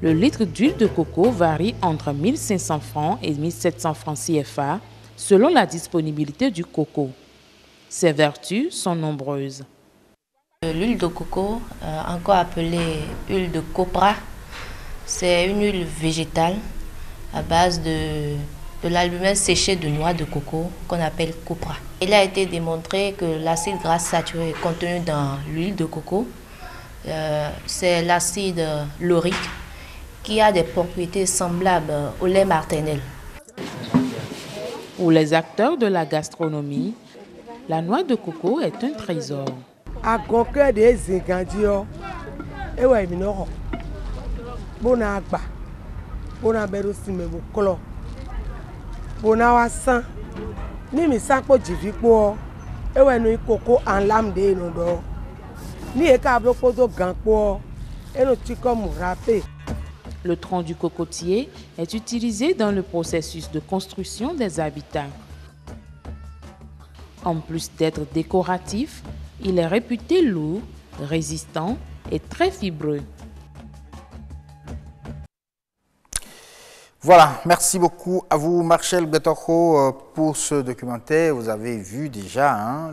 le litre d'huile de coco varie entre 1500 francs et 1700 francs CFA selon la disponibilité du coco. Ses vertus sont nombreuses. L'huile de coco, euh, encore appelée huile de copra, c'est une huile végétale à base de de l'albumine séché de noix de coco qu'on appelle copra. Il a été démontré que l'acide gras saturé contenu dans l'huile de coco, euh, c'est l'acide laurique qui a des propriétés semblables au lait martinel. Pour les acteurs de la gastronomie, la noix de coco est un trésor. Kpoɔ ewɔ nu koko anlam de enu dɔ ni. Le tronc du cocotier est utilisé dans le processus de construction des habitats. En plus d'être décoratif, il est réputé lourd, résistant et très fibreux. Voilà, merci beaucoup à vous, Marcel Betoro, euh, pour ce documentaire. Vous avez vu déjà hein,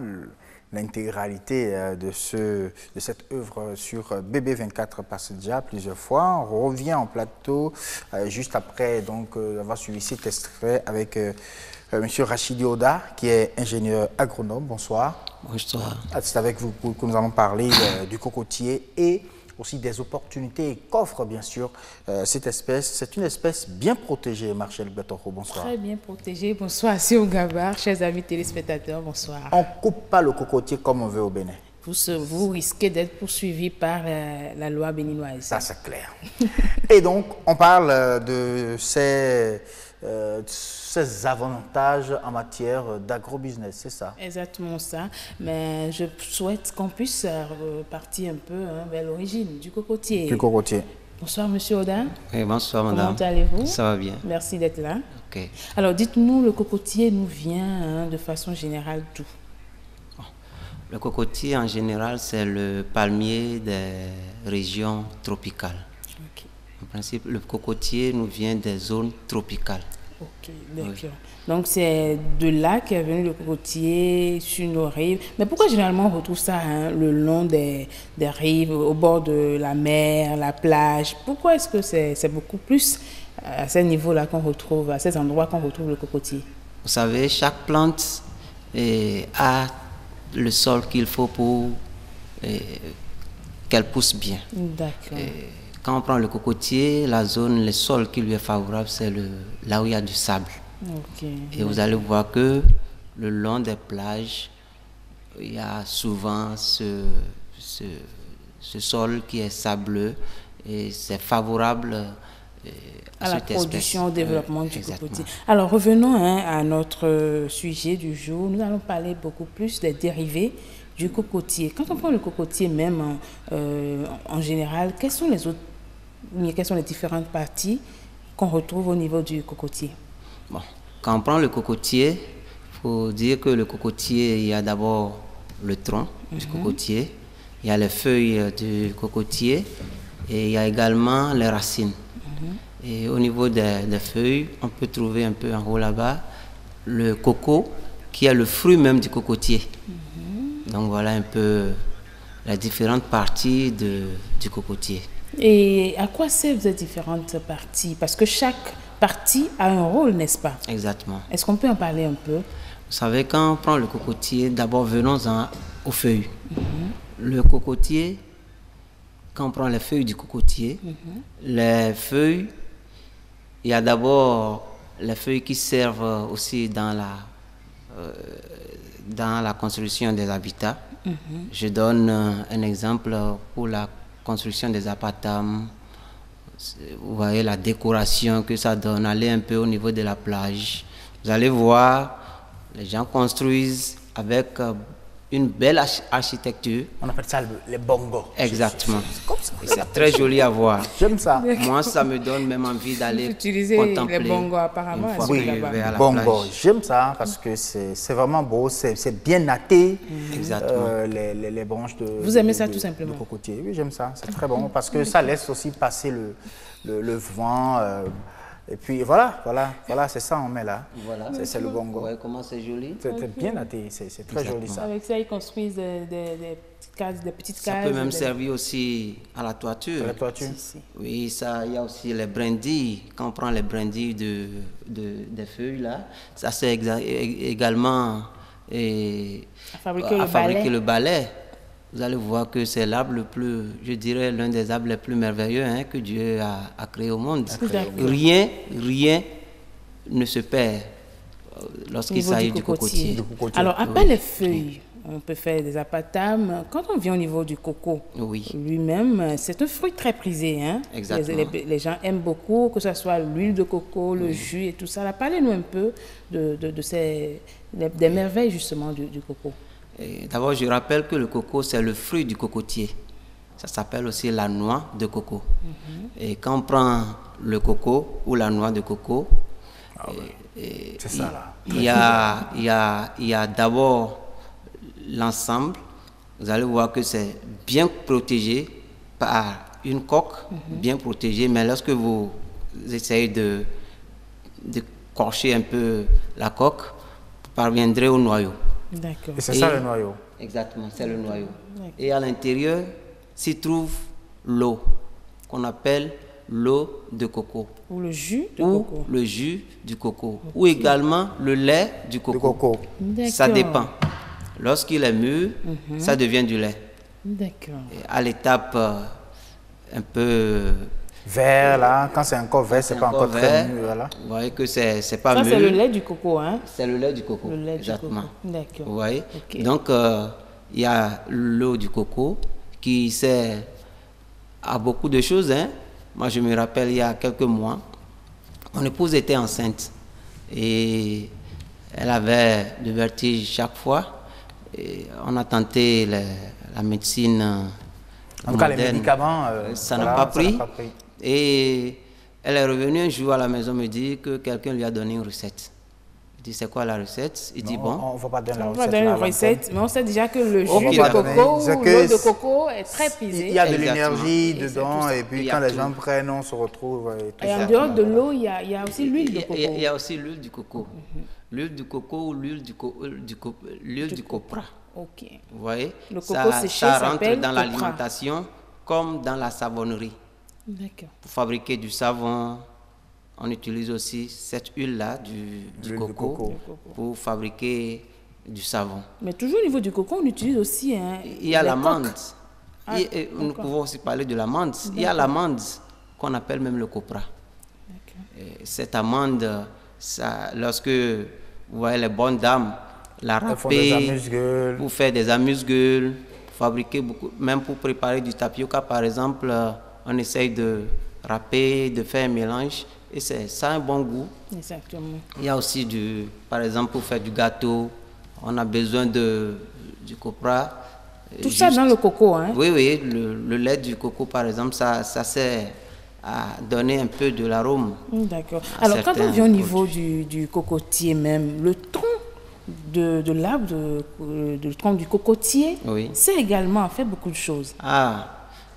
l'intégralité euh, de, ce, de cette œuvre sur BB24 passé déjà plusieurs fois. On revient en plateau euh, juste après donc, avoir suivi cet extrait avec M. Rachidi Oda, qui est ingénieur agronome. Bonsoir. Bonsoir. C'est avec vous que nous allons parler du cocotier et aussi des opportunités qu'offre bien sûr euh, cette espèce. C'est une espèce bien protégée, Marcel Betoro. Bonsoir. Très bien protégée. Bonsoir, au Gabar, chers amis téléspectateurs. Bonsoir. On ne coupe pas le cocotier comme on veut au Bénin. Vous, vous risquez d'être poursuivi par euh, la loi béninoise. Ça, c'est clair. [LAUGHS] Et donc, on parle euh, de ces euh, ces avantages en matière d'agro-business, c'est ça? Exactement ça. Mais je souhaite qu'on puisse repartir un peu hein, vers l'origine du cocotier. Du cocotier. Bonsoir, Monsieur Audin. Oui, bonsoir, madame. Comment allez-vous? Ça va bien. Merci d'être là. Ok. Alors, dites-nous, le cocotier nous vient hein, de façon générale d'où? Le cocotier, en général, c'est le palmier des régions tropicales. Principe, le cocotier nous vient des zones tropicales. Ok, d'accord. Donc c'est de là qu'est venu le cocotier sur nos rives. Mais pourquoi généralement on retrouve ça hein, le long des, des, rives, au bord de la mer, la plage? Pourquoi est-ce que c'est beaucoup plus à ce niveau-là qu'on retrouve, à ces endroits qu'on retrouve le cocotier? Vous savez, chaque plante eh, a le sol qu'il faut pour eh, qu'elle pousse bien. D'accord. Eh, quand on prend le cocotier, la zone, le sol qui lui est favorable, c'est là où il y a du sable. Et vous allez voir que le long des plages, il y a souvent ce, ce, ce sol qui est sableux et c'est favorable euh, à, à la production, au développement du cocotier. Alors revenons hein, à notre euh, sujet du jour. Nous allons parler beaucoup plus des dérivés du cocotier. Quand on prend le cocotier même en- euh, en général, quelles sont les autres, quelles sont les différentes parties qu'on retrouve au niveau du cocotier? Bon, quand on prend le cocotier, il faut dire que le cocotier, il y a d'abord le tronc du Mhm. cocotier, il y a les feuilles du cocotier et il y a également les racines. Et au niveau des, des feuilles, on peut trouver un peu en haut là-bas le coco qui est le fruit même du cocotier. Donc voilà un peu les différentes parties de, du cocotier. Et à quoi servent ces différentes parties? Parce que chaque partie a un rôle, n'est-ce pas? Exactement. Est-ce qu'on peut en parler un peu? Vous savez, quand on prend le cocotier, d'abord venons-en aux feuilles. Le cocotier, quand on prend les feuilles du cocotier, les feuilles, il y a d'abord les feuilles qui servent aussi dans la, euh, dans la construction des habitats. Mhm. Je donne euh, un exemple pour la construction des apatam. Vous voyez la décoration que ça donne. Allez un peu au niveau de la plage. Vous allez voir, les gens construisent avec euh, une belle arch- architecture. On appelle ça le- les bongos. Exactement. C'est comme ça. Et c'est très joli à voir. J'aime ça. [LAUGHS] Moi, ça me donne même envie d'aller Utiliser contempler. les bongos apparemment. la Bongo, j'aime ça parce que c'est vraiment beau, c'est bien natté. Exactement. euh, les, les- les branches de. Vous aimez de- ça de- tout simplement? de cocotier. Oui, j'aime ça. C'est très bon parce que ça laisse aussi passer le, le, le vent. euh, et puis voilà, voilà, voilà, c'est ça on met là. Voilà. C'est- C'est le bongo. Voyez comment c'est joli C'est c'est bien c'est c'est très joli ça. Avec ça, ils construisent des, des- des petites cases. Des petites Ça cases, peut même des- servir aussi à la toiture. À la toiture. Oui, ça, il y a aussi les brindilles. Quand on prend les brindilles de, de- des feuilles là, ça é- également et, À fabriquer à le fabriquer balai. le balai. Vous allez voir que c'est l'arbre le plus, je dirais, l'un des arbres les plus merveilleux hein, que Dieu a, a créé au monde. Rien, rien ne se perd euh, lorsqu'il s'agit du cocotier. Alors, à Oui. part les feuilles, on peut faire des apatames. Quand on vient au niveau du coco Oui. lui-même, c'est un fruit très prisé. Hein? Exactement. Les, les- les gens aiment beaucoup, que ce soit l'huile de coco, le jus et tout ça. Parlez-nous un peu de, de- de ces, des, des merveilles justement du, du coco. D'abord, je rappelle que le coco, c'est le fruit du cocotier. Ça s'appelle aussi la noix de coco. Et quand on prend le coco ou la noix de coco, et- et C'est ça, là. il y a, il y a, il y a d'abord l'ensemble. Vous allez voir que c'est bien protégé par une coque, bien protégée. Mais lorsque vous essayez de, de corcher un peu la coque, vous parviendrez au noyau. D'accord. Et c'est ça le noyau. Exactement, c'est le noyau. Et à l'intérieur s'y trouve l'eau, qu'on appelle l'eau de coco. Ou le jus de ou coco. le jus du coco. Ou également le lait du coco. Ça D'accord. dépend. Lorsqu'il est mûr, Mhm. ça devient du lait. D'accord. Et à l'étape euh, un peu Vert là, quand c'est encore vert, c'est pas encore très vert, mûr. Voilà. Vous voyez que c'est c'est pas Ça, mûr. c'est le lait du coco, hein C'est le lait du coco. Le lait du exactement. coco. D'accord. Vous voyez? Donc, euh, il y a l'eau du coco qui sert à beaucoup de choses. Hein. Moi, je me rappelle, il y a quelques mois, mon épouse était enceinte et elle avait le vertige chaque fois. Et on a tenté la médecine. euh, En tout cas, les médicaments, euh, ça voilà, n'a pas pris. Et elle est revenue un jour à la maison me dire que quelqu'un lui a donné une recette. Je dis, c'est quoi la recette? Il dit, Non, bon. on va pas donner la On va recette. donner l'antenne. recette, mais on sait déjà que le jus de coco ou l'eau de coco est très prisé. Il y a de l'énergie dedans, et puis quand les tout. gens prennent, on se retrouve. Et tout Et en dehors de l'eau, il y a, il y a aussi l'huile de coco. il y a- aussi l'huile du coco. L'huile du coco ou l'huile du, co- euh, du, co- l'huile du copra. Ok. Vous voyez? Le coco ça, séché ça rentre dans l'alimentation comme dans la savonnerie. Pour fabriquer du savon, on utilise aussi cette huile-là du, coco, coco. pour fabriquer du savon. Mais toujours au niveau du coco, on utilise aussi. Hein, Il y a l'amande. Ah, et nous pouvons aussi parler de l'amande. Il y a l'amande qu'on appelle même le copra. Et cette amande, ça, lorsque vous voyez les bonnes dames la amuse-gueules. pour faire des amuse-gueules, fabriquer beaucoup, même pour préparer du tapioca par exemple, euh, on essaye de râper, de faire un mélange et ça a un bon goût. Exactement. Il y a aussi du, par exemple pour faire du gâteau, on a besoin de du copra. Tout ça dans le coco, hein? Oui, oui, le, le lait du coco par exemple, ça, ça sert à donner un peu de l'arôme. Mm, D'accord. Alors, quand on vient au niveau du, du cocotier même, le tronc de, de l'arbre, de, de- le tronc du cocotier, Oui. c'est également fait beaucoup de choses. Ah,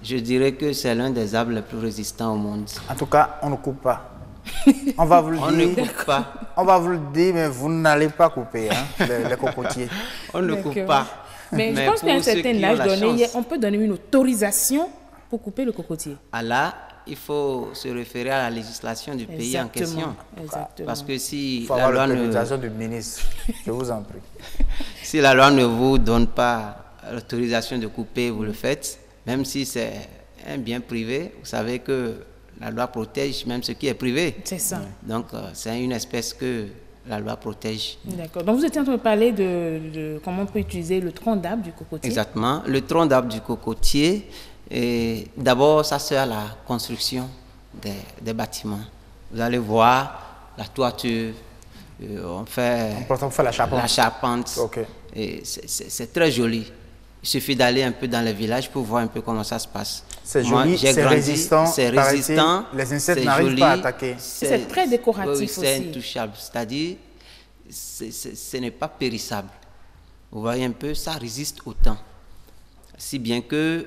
je dirais que c'est l'un des arbres les plus résistants au monde. En tout cas, on ne coupe pas. On va vous le [LAUGHS] On dire. ne coupe pas. On va vous le dire, mais vous n'allez pas couper hein, les, les cocotiers. On ne coupe pas. Mais, je pense qu'à un certain âge donné, on peut donner une autorisation pour couper le cocotier. à là, il faut se référer à la législation du pays en question. exactement. Parce que si Il faut la avoir loi ne, l'autorisation du ministre. Je vous en prie. [LAUGHS] si la loi ne vous donne pas l'autorisation de couper, vous le faites. Même si c'est un bien privé, vous savez que la loi protège même ce qui est privé. C'est ça. Donc, euh, c'est une espèce que la loi protège. D'accord. Donc, vous étiez en train de parler de, de comment on peut utiliser le tronc d'arbre du cocotier. Exactement. Le tronc d'arbre du cocotier, et d'abord, ça sert à la construction des, des bâtiments. Vous allez voir la toiture, euh, on fait, On fait la charpente. la charpente. Ok. Et c'est très joli. Il suffit d'aller un peu dans les villages pour voir un peu comment ça se passe. C'est joli, c'est résistant, C'est résistant. Les insectes n'arrivent pas à attaquer. C'est très décoratif oui, c'est aussi. intouchable. C'est-à-dire, c'est- c'est- ce n'est pas périssable. Vous voyez un peu, ça résiste au temps. Si bien que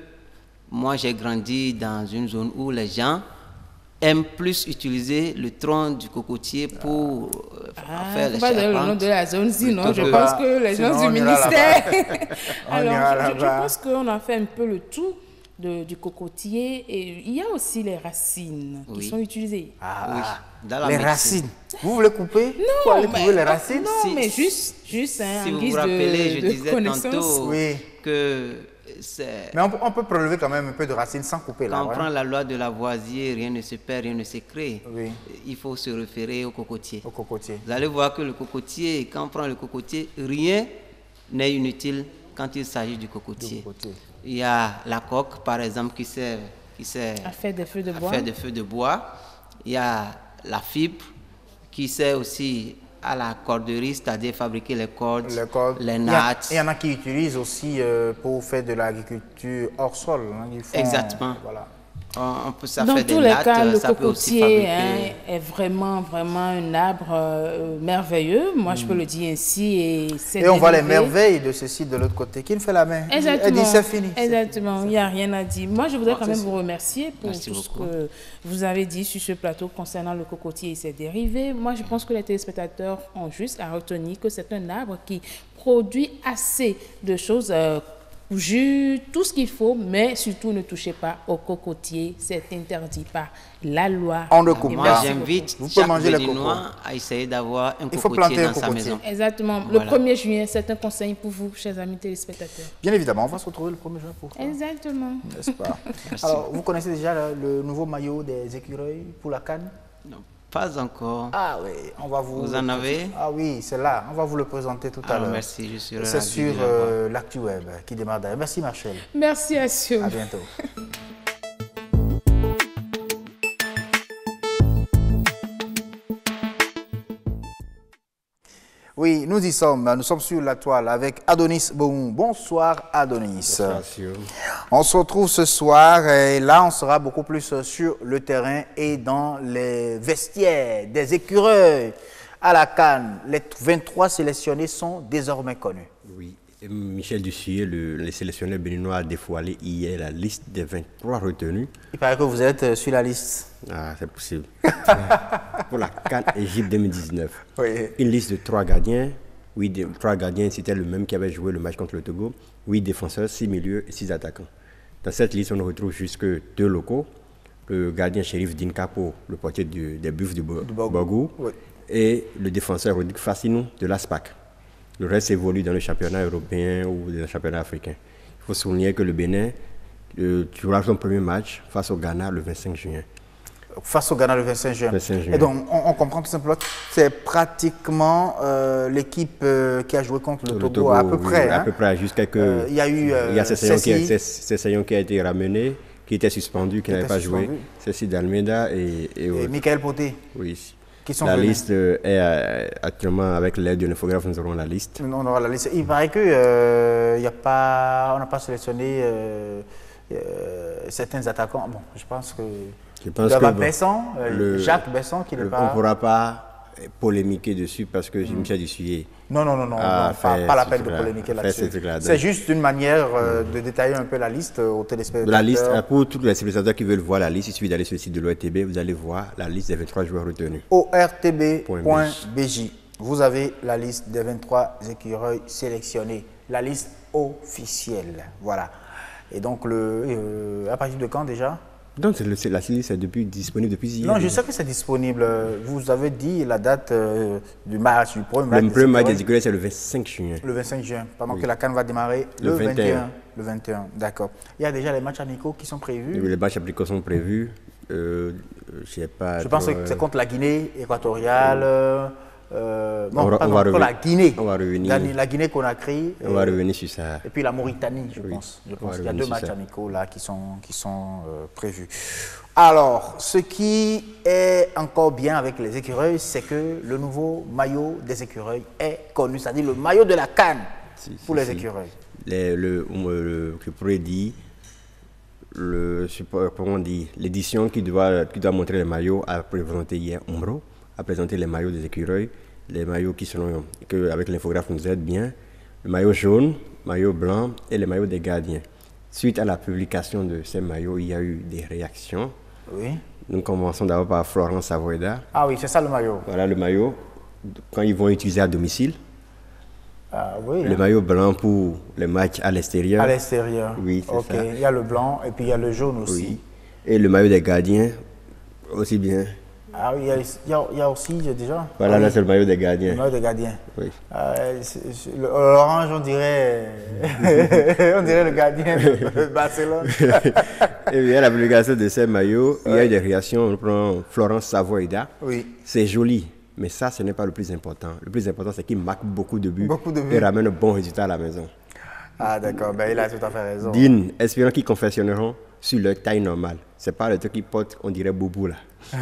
moi, j'ai grandi dans une zone où les gens aiment plus utiliser le tronc du cocotier pour euh, Ah, faire les pas donner le nom charpentes. de la zone, sinon je pense que les Sinon, gens du ministère. [LAUGHS] Alors, je- pense qu'on a fait un peu le tout de- du cocotier et il y a aussi les racines qui Oui. sont utilisées. Ah, dans la les médecine. racines. Vous voulez couper Pour aller trouver les racines Non, mais juste, juste hein, Si en vous guise vous rappelez, de, je de disais connaissance. tantôt Oui. que Mais on, peut- on peut prélever quand même un peu de racines sans couper là. Quand on ouais. prend la loi de Lavoisier, rien ne se perd, rien ne se crée. Oui. Il faut se référer au cocotier. Au cocotier. Vous allez voir que le cocotier, quand on prend le cocotier, rien n'est inutile quand il s'agit du cocotier. Il y a la coque, par exemple, qui sert, qui sert À faire des feux de à bois. faire des feux de bois. Il y a la fibre qui sert aussi à la corderie, c'est-à-dire fabriquer les cordes, Les cordes. nattes. Il y en a qui utilisent aussi euh, pour faire de l'agriculture hors sol. hein. Exactement. Voilà. On, on peut ça Dans des tous les nattes, cas, le ça cocotier hein, est vraiment, vraiment un arbre euh, merveilleux. Moi, je peux le dire ainsi. Et. Et on voit les merveilles de ceci de l'autre côté. Qui ne fait la main? Exactement. Elle dit c'est fini. Exactement. Il n'y a rien à dire. Moi, je voudrais Bon, quand même vous remercier pour Merci tout ce que vous avez dit sur ce plateau concernant le cocotier et ses dérivés. Moi, je pense que les téléspectateurs ont juste à retenir que c'est un arbre qui produit assez de choses. euh, jus, tout ce qu'il faut, mais surtout ne touchez pas au cocotier, c'est interdit par la loi. On ne coupe pas. J'invite Vous pouvez chaque manger les cocos. à essayer d'avoir un Il faut cocotier planter un dans sa cocotier. maison. Exactement. Voilà. Le 1er juin, c'est un conseil pour vous, chers amis téléspectateurs. Bien évidemment, on va se retrouver le 1er juin pour ça. Exactement. N'est-ce pas? [LAUGHS] Alors, vous connaissez déjà le, nouveau maillot des écureuils pour la canne? Pas encore. Ah oui, on va vous. Vous en avez Ah oui, c'est là. On va vous le présenter tout à Ah, l'heure. merci, je suis C'est sur euh, l'actu web qui démarre d'ailleurs. Merci Marcel. Merci à Sio. À bientôt. [LAUGHS] Oui, nous y sommes. Nous sommes sur la toile avec Adonis Boum. Bonsoir Adonis. On se retrouve ce soir et là on sera beaucoup plus sur le terrain et dans les vestiaires des écureuils à la canne. Les 23 sélectionnés sont désormais connus. Michel Dussier, le, le sélectionneur béninois, a dévoilé hier la liste des 23 retenus. Il paraît que vous êtes euh, sur la liste. Ah, c'est possible. [LAUGHS] Pour la Cannes Égypte 2019. Oui. Une liste de trois gardiens. Oui, de- trois gardiens, c'était le même qui avait joué le match contre le Togo. Huit défenseurs, six milieux et six attaquants. Dans cette liste, on retrouve jusque deux locaux. Le gardien shérif Dinkapo, le portier du- des Buffs de Bo- Borgou, Oui. et le défenseur Rodrigue Fassinou de l'ASPAC. Le reste évolue dans le championnat européen ou dans le championnat africain. Il faut souligner que le Bénin euh, jouera son premier match face au Ghana le 25 juin. face au Ghana le 25 juin. 25 juin. Et donc, on, on comprend tout simplement que c'est pratiquement euh, l'équipe euh, qui a joué contre le, Le Togo, Togo, à peu oui, près. À hein. peu près, jusqu'à que. Euh, il y a eu, il y a euh, qui, a- qui été ramené, qui était suspendu, qui n'avait pas joué. Ceci d'Almeida et, et, autres. Michael Poté. Oui. Qui sont la venus? liste euh, est euh, actuellement avec l'aide de l'infographe, nous aurons la liste. On aura la liste. Il paraît que euh, il y a pas, on n'a pas sélectionné euh, euh, certains attaquants. Bon, je pense que. Je pense que, Besson, euh, le- Jacques Besson qui n'est le- pas. On ne pourra pas polémiquer dessus parce que Michel Dussuyer Non, non, non, non, non, pas, pas la peine de polémiquer là-dessus. C'est juste une manière euh, de détailler un peu la liste euh, aux téléspectateurs. La liste, euh, pour tous les téléspectateurs qui veulent voir la liste, il suffit d'aller sur le site de l'ORTB, vous allez voir la liste des 23 joueurs retenus. ortb.bj. Vous avez la liste des 23 écureuils sélectionnés, la liste officielle. Voilà. Et donc, le, euh, à partir de quand déjà? Donc c'est le- c'est- la liste est depuis, disponible depuis hier. Non, je sais que c'est disponible. Vous avez dit la date euh, du match, du premier match. Le premier match des c'est le 25 juin. Le 25 juin, pendant Oui. que la Cannes va démarrer le, Le 21. 21. Le 21, d'accord. Il y a déjà les matchs amicaux qui sont prévus. Les matchs appliqués sont prévus. Euh, je sais pas. Je pense que euh, c'est contre la Guinée équatoriale. euh, euh, non, On va- on va la. Guinée. On va revenir. La, la Guinée Conakry. On va euh, revenir sur ça. Et puis la Mauritanie, je Oui, pense. Je pense qu'il y a deux matchs ça. amicaux là qui sont, qui sont euh, prévus. Alors, ce qui est encore bien avec les écureuils, c'est que le nouveau maillot des écureuils est connu, c'est-à-dire le maillot de la canne pour les si. écureuils. Les- le, le- dire, le, on dit, l'édition qui doit, qui doit montrer les maillots a présenté hier Umbro, a présenté les maillots des écureuils, les maillots qui sont, que, avec l'infographe nous aide bien, le maillot jaune, maillot blanc et le maillot des gardiens. Suite à la publication de ces maillots, il y a eu des réactions. Oui. Nous commençons d'abord par Florence Savoyda. Ah oui, c'est ça le maillot. Voilà le maillot, quand ils vont utiliser à domicile. Ah oui. Le hein. maillot blanc pour les matchs à l'extérieur. À l'extérieur. Oui, c'est Ok, ça. il y a le blanc et puis il y a le jaune aussi. Oui. Et le maillot des gardiens, aussi bien. Ah oui, il y a, il y a- aussi a déjà. Voilà, Ah là, c'est le maillot des gardiens. Le maillot des gardiens. Oui. Euh, le- L'orange, on dirait, [LAUGHS] on dirait le gardien de [LAUGHS] Barcelone. [LAUGHS] Et bien, la publication de ces maillots, il y a eu des réactions. On prend Florence Savoyda. Oui. C'est joli, mais ça, ce n'est pas le plus important. Le plus important, c'est qu'il marque beaucoup de buts, Beaucoup de buts. et ramène un bon résultat à la maison. Ah d'accord, ben, il a tout à fait raison. Dean, espérant qu'ils confectionneront sur leur taille normale. C'est pas le truc qu'ils portent, on dirait boubou là. [LAUGHS]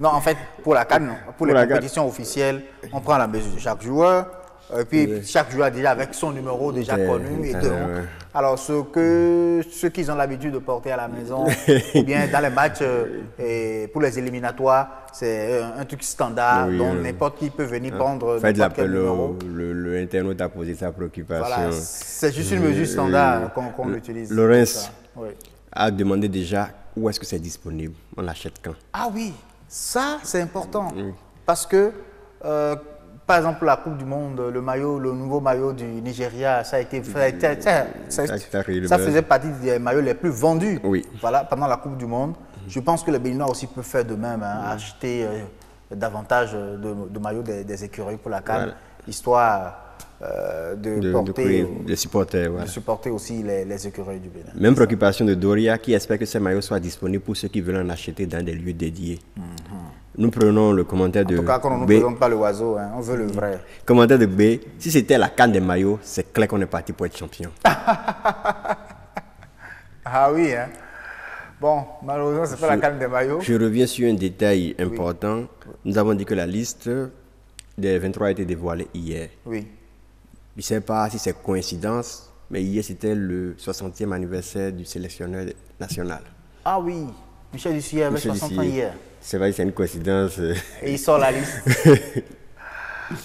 non, en fait, pour la canne, pour, Pour les la compétitions officielles, on prend la mesure de chaque joueur. Et puis Oui. chaque joueur déjà avec son numéro déjà connu. Et ouais, donc, alors ce que ceux qu'ils ont l'habitude de porter à la maison, [LAUGHS] ou bien dans les matchs euh, et pour les éliminatoires, c'est euh, un truc standard dont n'importe qui peut venir Ah, prendre Faites l'appel au le, le internaute a posé sa préoccupation. Voilà, c'est juste une mesure standard qu'on- le- utilise. Laurence A demandé déjà où est-ce que c'est disponible. On l'achète quand? Ah oui, ça c'est important. Parce que, euh, par exemple, la Coupe du Monde, le maillot, le nouveau maillot du Nigeria, ça a été été- ça- faisait partie des maillots les plus vendus Oui. voilà, pendant la Coupe du Monde. Je pense que les Béninois aussi peuvent faire de même, hein, acheter euh, davantage de, de maillots des, des écureuils pour la canne, Voilà. histoire euh, de, de, porter, supporter. voilà. de supporter aussi les, les écureuils du Bénin. Même préoccupation de Doria qui espère que ces maillots soient disponibles pour ceux qui veulent en acheter dans des lieux dédiés. Nous prenons le commentaire de En tout cas, quand on ne présente pas le oiseau, hein, on veut le vrai. Commentaire de B. Si c'était la canne des maillots, c'est clair qu'on est parti pour être champion. [LAUGHS] Ah oui, hein. Bon, malheureusement, c'est pas la canne des maillots. Je reviens sur un détail important. Nous avons dit que la liste des 23 a été dévoilée hier. Oui. Je ne sais pas si c'est coïncidence, mais hier c'était le 60e anniversaire du sélectionneur national. Ah oui, Michel Dussier avait Michel 60 ans hier. C'est vrai, c'est une coïncidence. euh. Et il sort la liste. [LAUGHS]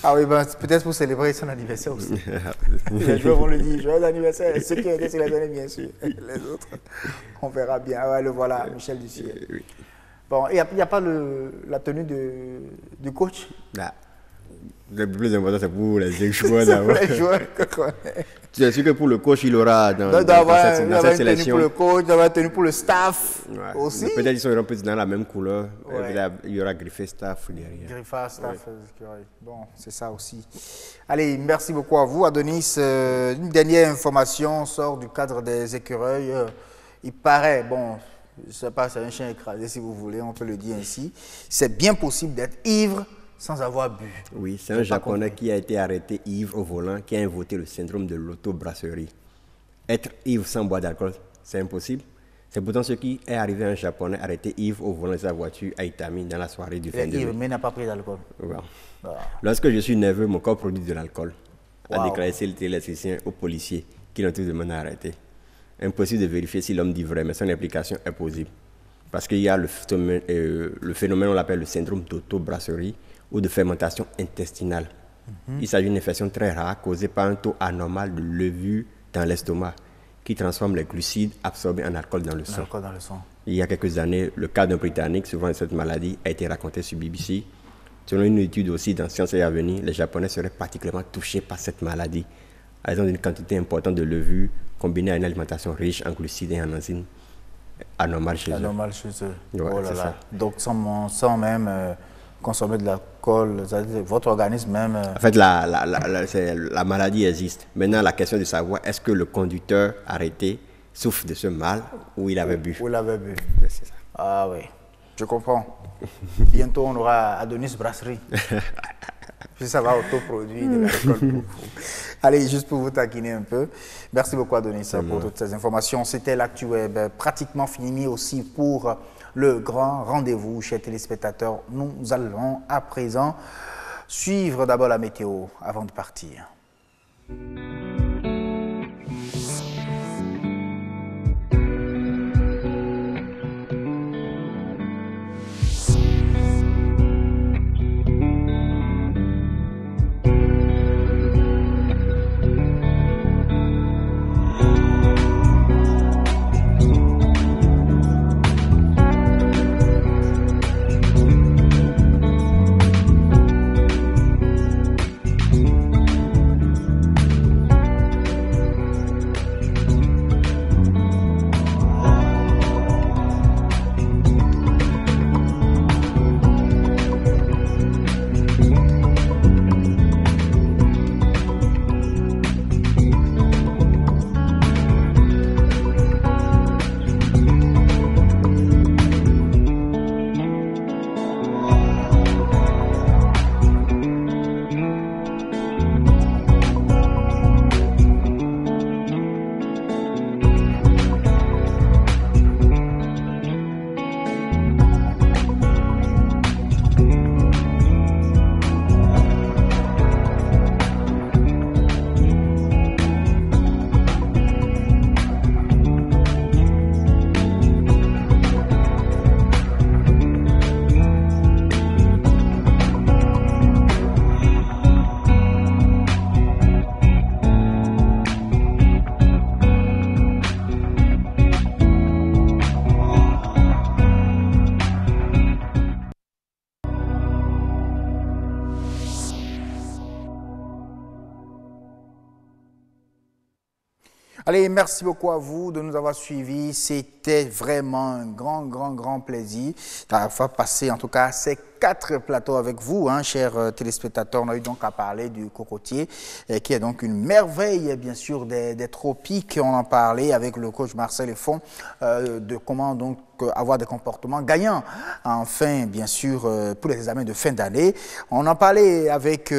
ah oui, ben, c'est peut-être pour célébrer son anniversaire aussi. [LAUGHS] les joueurs vont le dire, joyeux anniversaire. Ceux qui étaient sélectionnés, bien sûr. [LAUGHS] Les autres, on verra bien. Ah ouais, le voilà, Michel Dussier. Bon, il n'y a, pas le, la tenue de, du coach? Là, le plus important, c'est pour [LAUGHS] les joueurs d'abord. les joueurs. Tu es sûr que pour le coach, il aura dans, dans- dans cette, dans cette tenue sélection. pour le coach, il doit avoir une tenue pour le staff Ouais. aussi. Peut-être qu'ils seront plus dans la même couleur. Ouais. là, il y aura griffé staff derrière. Griffard, staff, écureuil. Bon, c'est ça aussi. Allez, merci beaucoup à vous. Adonis, euh, une dernière information sort du cadre des écureuils. Euh, il paraît, bon, je ne sais pas, c'est un chien écrasé si vous voulez, on peut le dire ainsi. C'est bien possible d'être ivre sans avoir bu. Oui, c'est un Japonais qui a été arrêté ivre au volant, qui a invoqué le syndrome de l'auto-brasserie. Être ivre sans boire d'alcool, c'est impossible. C'est pourtant ce qui est arrivé à un Japonais arrêté ivre au volant de sa voiture à Itami dans la soirée du fin de ivre, mais n'a pas pris d'alcool. Ah. Lorsque je suis nerveux, mon corps produit de l'alcool. A déclaré l'électricien aux policiers qui l'ont tout demandé à arrêter. Impossible de vérifier si l'homme dit vrai, mais son implication est possible. Parce qu'il y a le phénomène, euh, le phénomène on l'appelle le syndrome d'auto-brasserie ou de fermentation intestinale. Il s'agit d'une infection très rare causée par un taux anormal de levure dans l'estomac qui transforme les glucides absorbés en alcool dans le, sang. dans le sang. Il y a quelques années, le cas d'un Britannique souvent cette maladie a été raconté sur BBC. Selon une étude aussi dans Sciences et Avenir, les Japonais seraient particulièrement touchés par cette maladie à raison d'une quantité importante de levure combinée à une alimentation riche en glucides et en enzymes anormales chez eux. Anormales chez eux. oh là là. Donc sans, sans même euh, consommer de votre organisme même... Euh, en fait, la, la, la, la, maladie existe. Maintenant, la question de savoir est-ce que le conducteur arrêté souffre de ce mal ou il avait bu? Ou il avait bu. Ça. Ah oui, je comprends. [LAUGHS] Bientôt, on aura Adonis Brasserie. [LAUGHS] Puis ça va autoproduire de l'alcool. [LAUGHS] Allez, juste pour vous taquiner un peu. Merci beaucoup Adonis pour toutes ces informations. C'était l'actu web pratiquement fini aussi pour le grand rendez-vous, chers téléspectateurs. Nous allons à présent suivre d'abord la météo avant de partir. Merci beaucoup à vous de nous avoir suivis. C'était vraiment un grand, grand, grand plaisir d'avoir passé en tout cas ces quatre plateaux avec vous, hein, chers euh, téléspectateurs. On a eu donc à parler du cocotier, euh, qui est donc une merveille, bien sûr, des, tropiques. On en parlait avec le coach Marcel Font euh, de comment donc avoir des comportements gagnants. Enfin, bien sûr, pour les examens de fin d'année. On en parlait avec,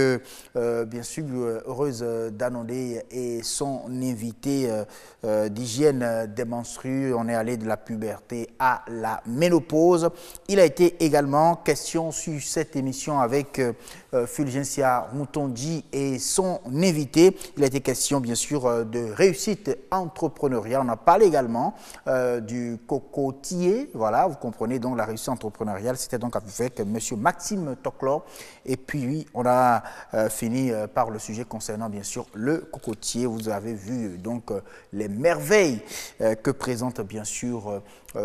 bien sûr, Heureuse Danondé et son invité d'hygiène des menstrues. On est allé de la puberté à la ménopause. Il a été également question sur cette émission avec euh, euh, Fulgencia Moutondi et son invité. Il a été question, bien sûr, euh, de réussite entrepreneuriale. On a parlé également du cocotier. Voilà, vous comprenez donc la réussite entrepreneuriale. C'était donc avec M. Maxime Toclor. Et puis, on a fini par le sujet concernant, bien sûr, le cocotier. Vous avez vu donc les merveilles que présente, bien sûr,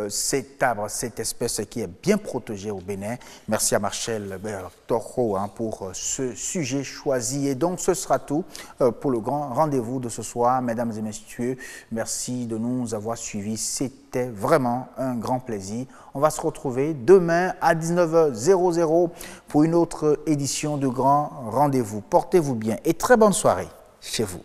cet arbre, cette espèce qui est bien protégée au Bénin. Merci à Marcel Toro hein, pour euh, ce sujet choisi. Et donc, ce sera tout euh, pour le grand rendez-vous de ce soir. Mesdames et messieurs, merci de nous avoir suivis. C'était vraiment un grand plaisir. On va se retrouver demain à 19h00 pour une autre édition de Grand Rendez-vous. Portez-vous bien et très bonne soirée chez vous.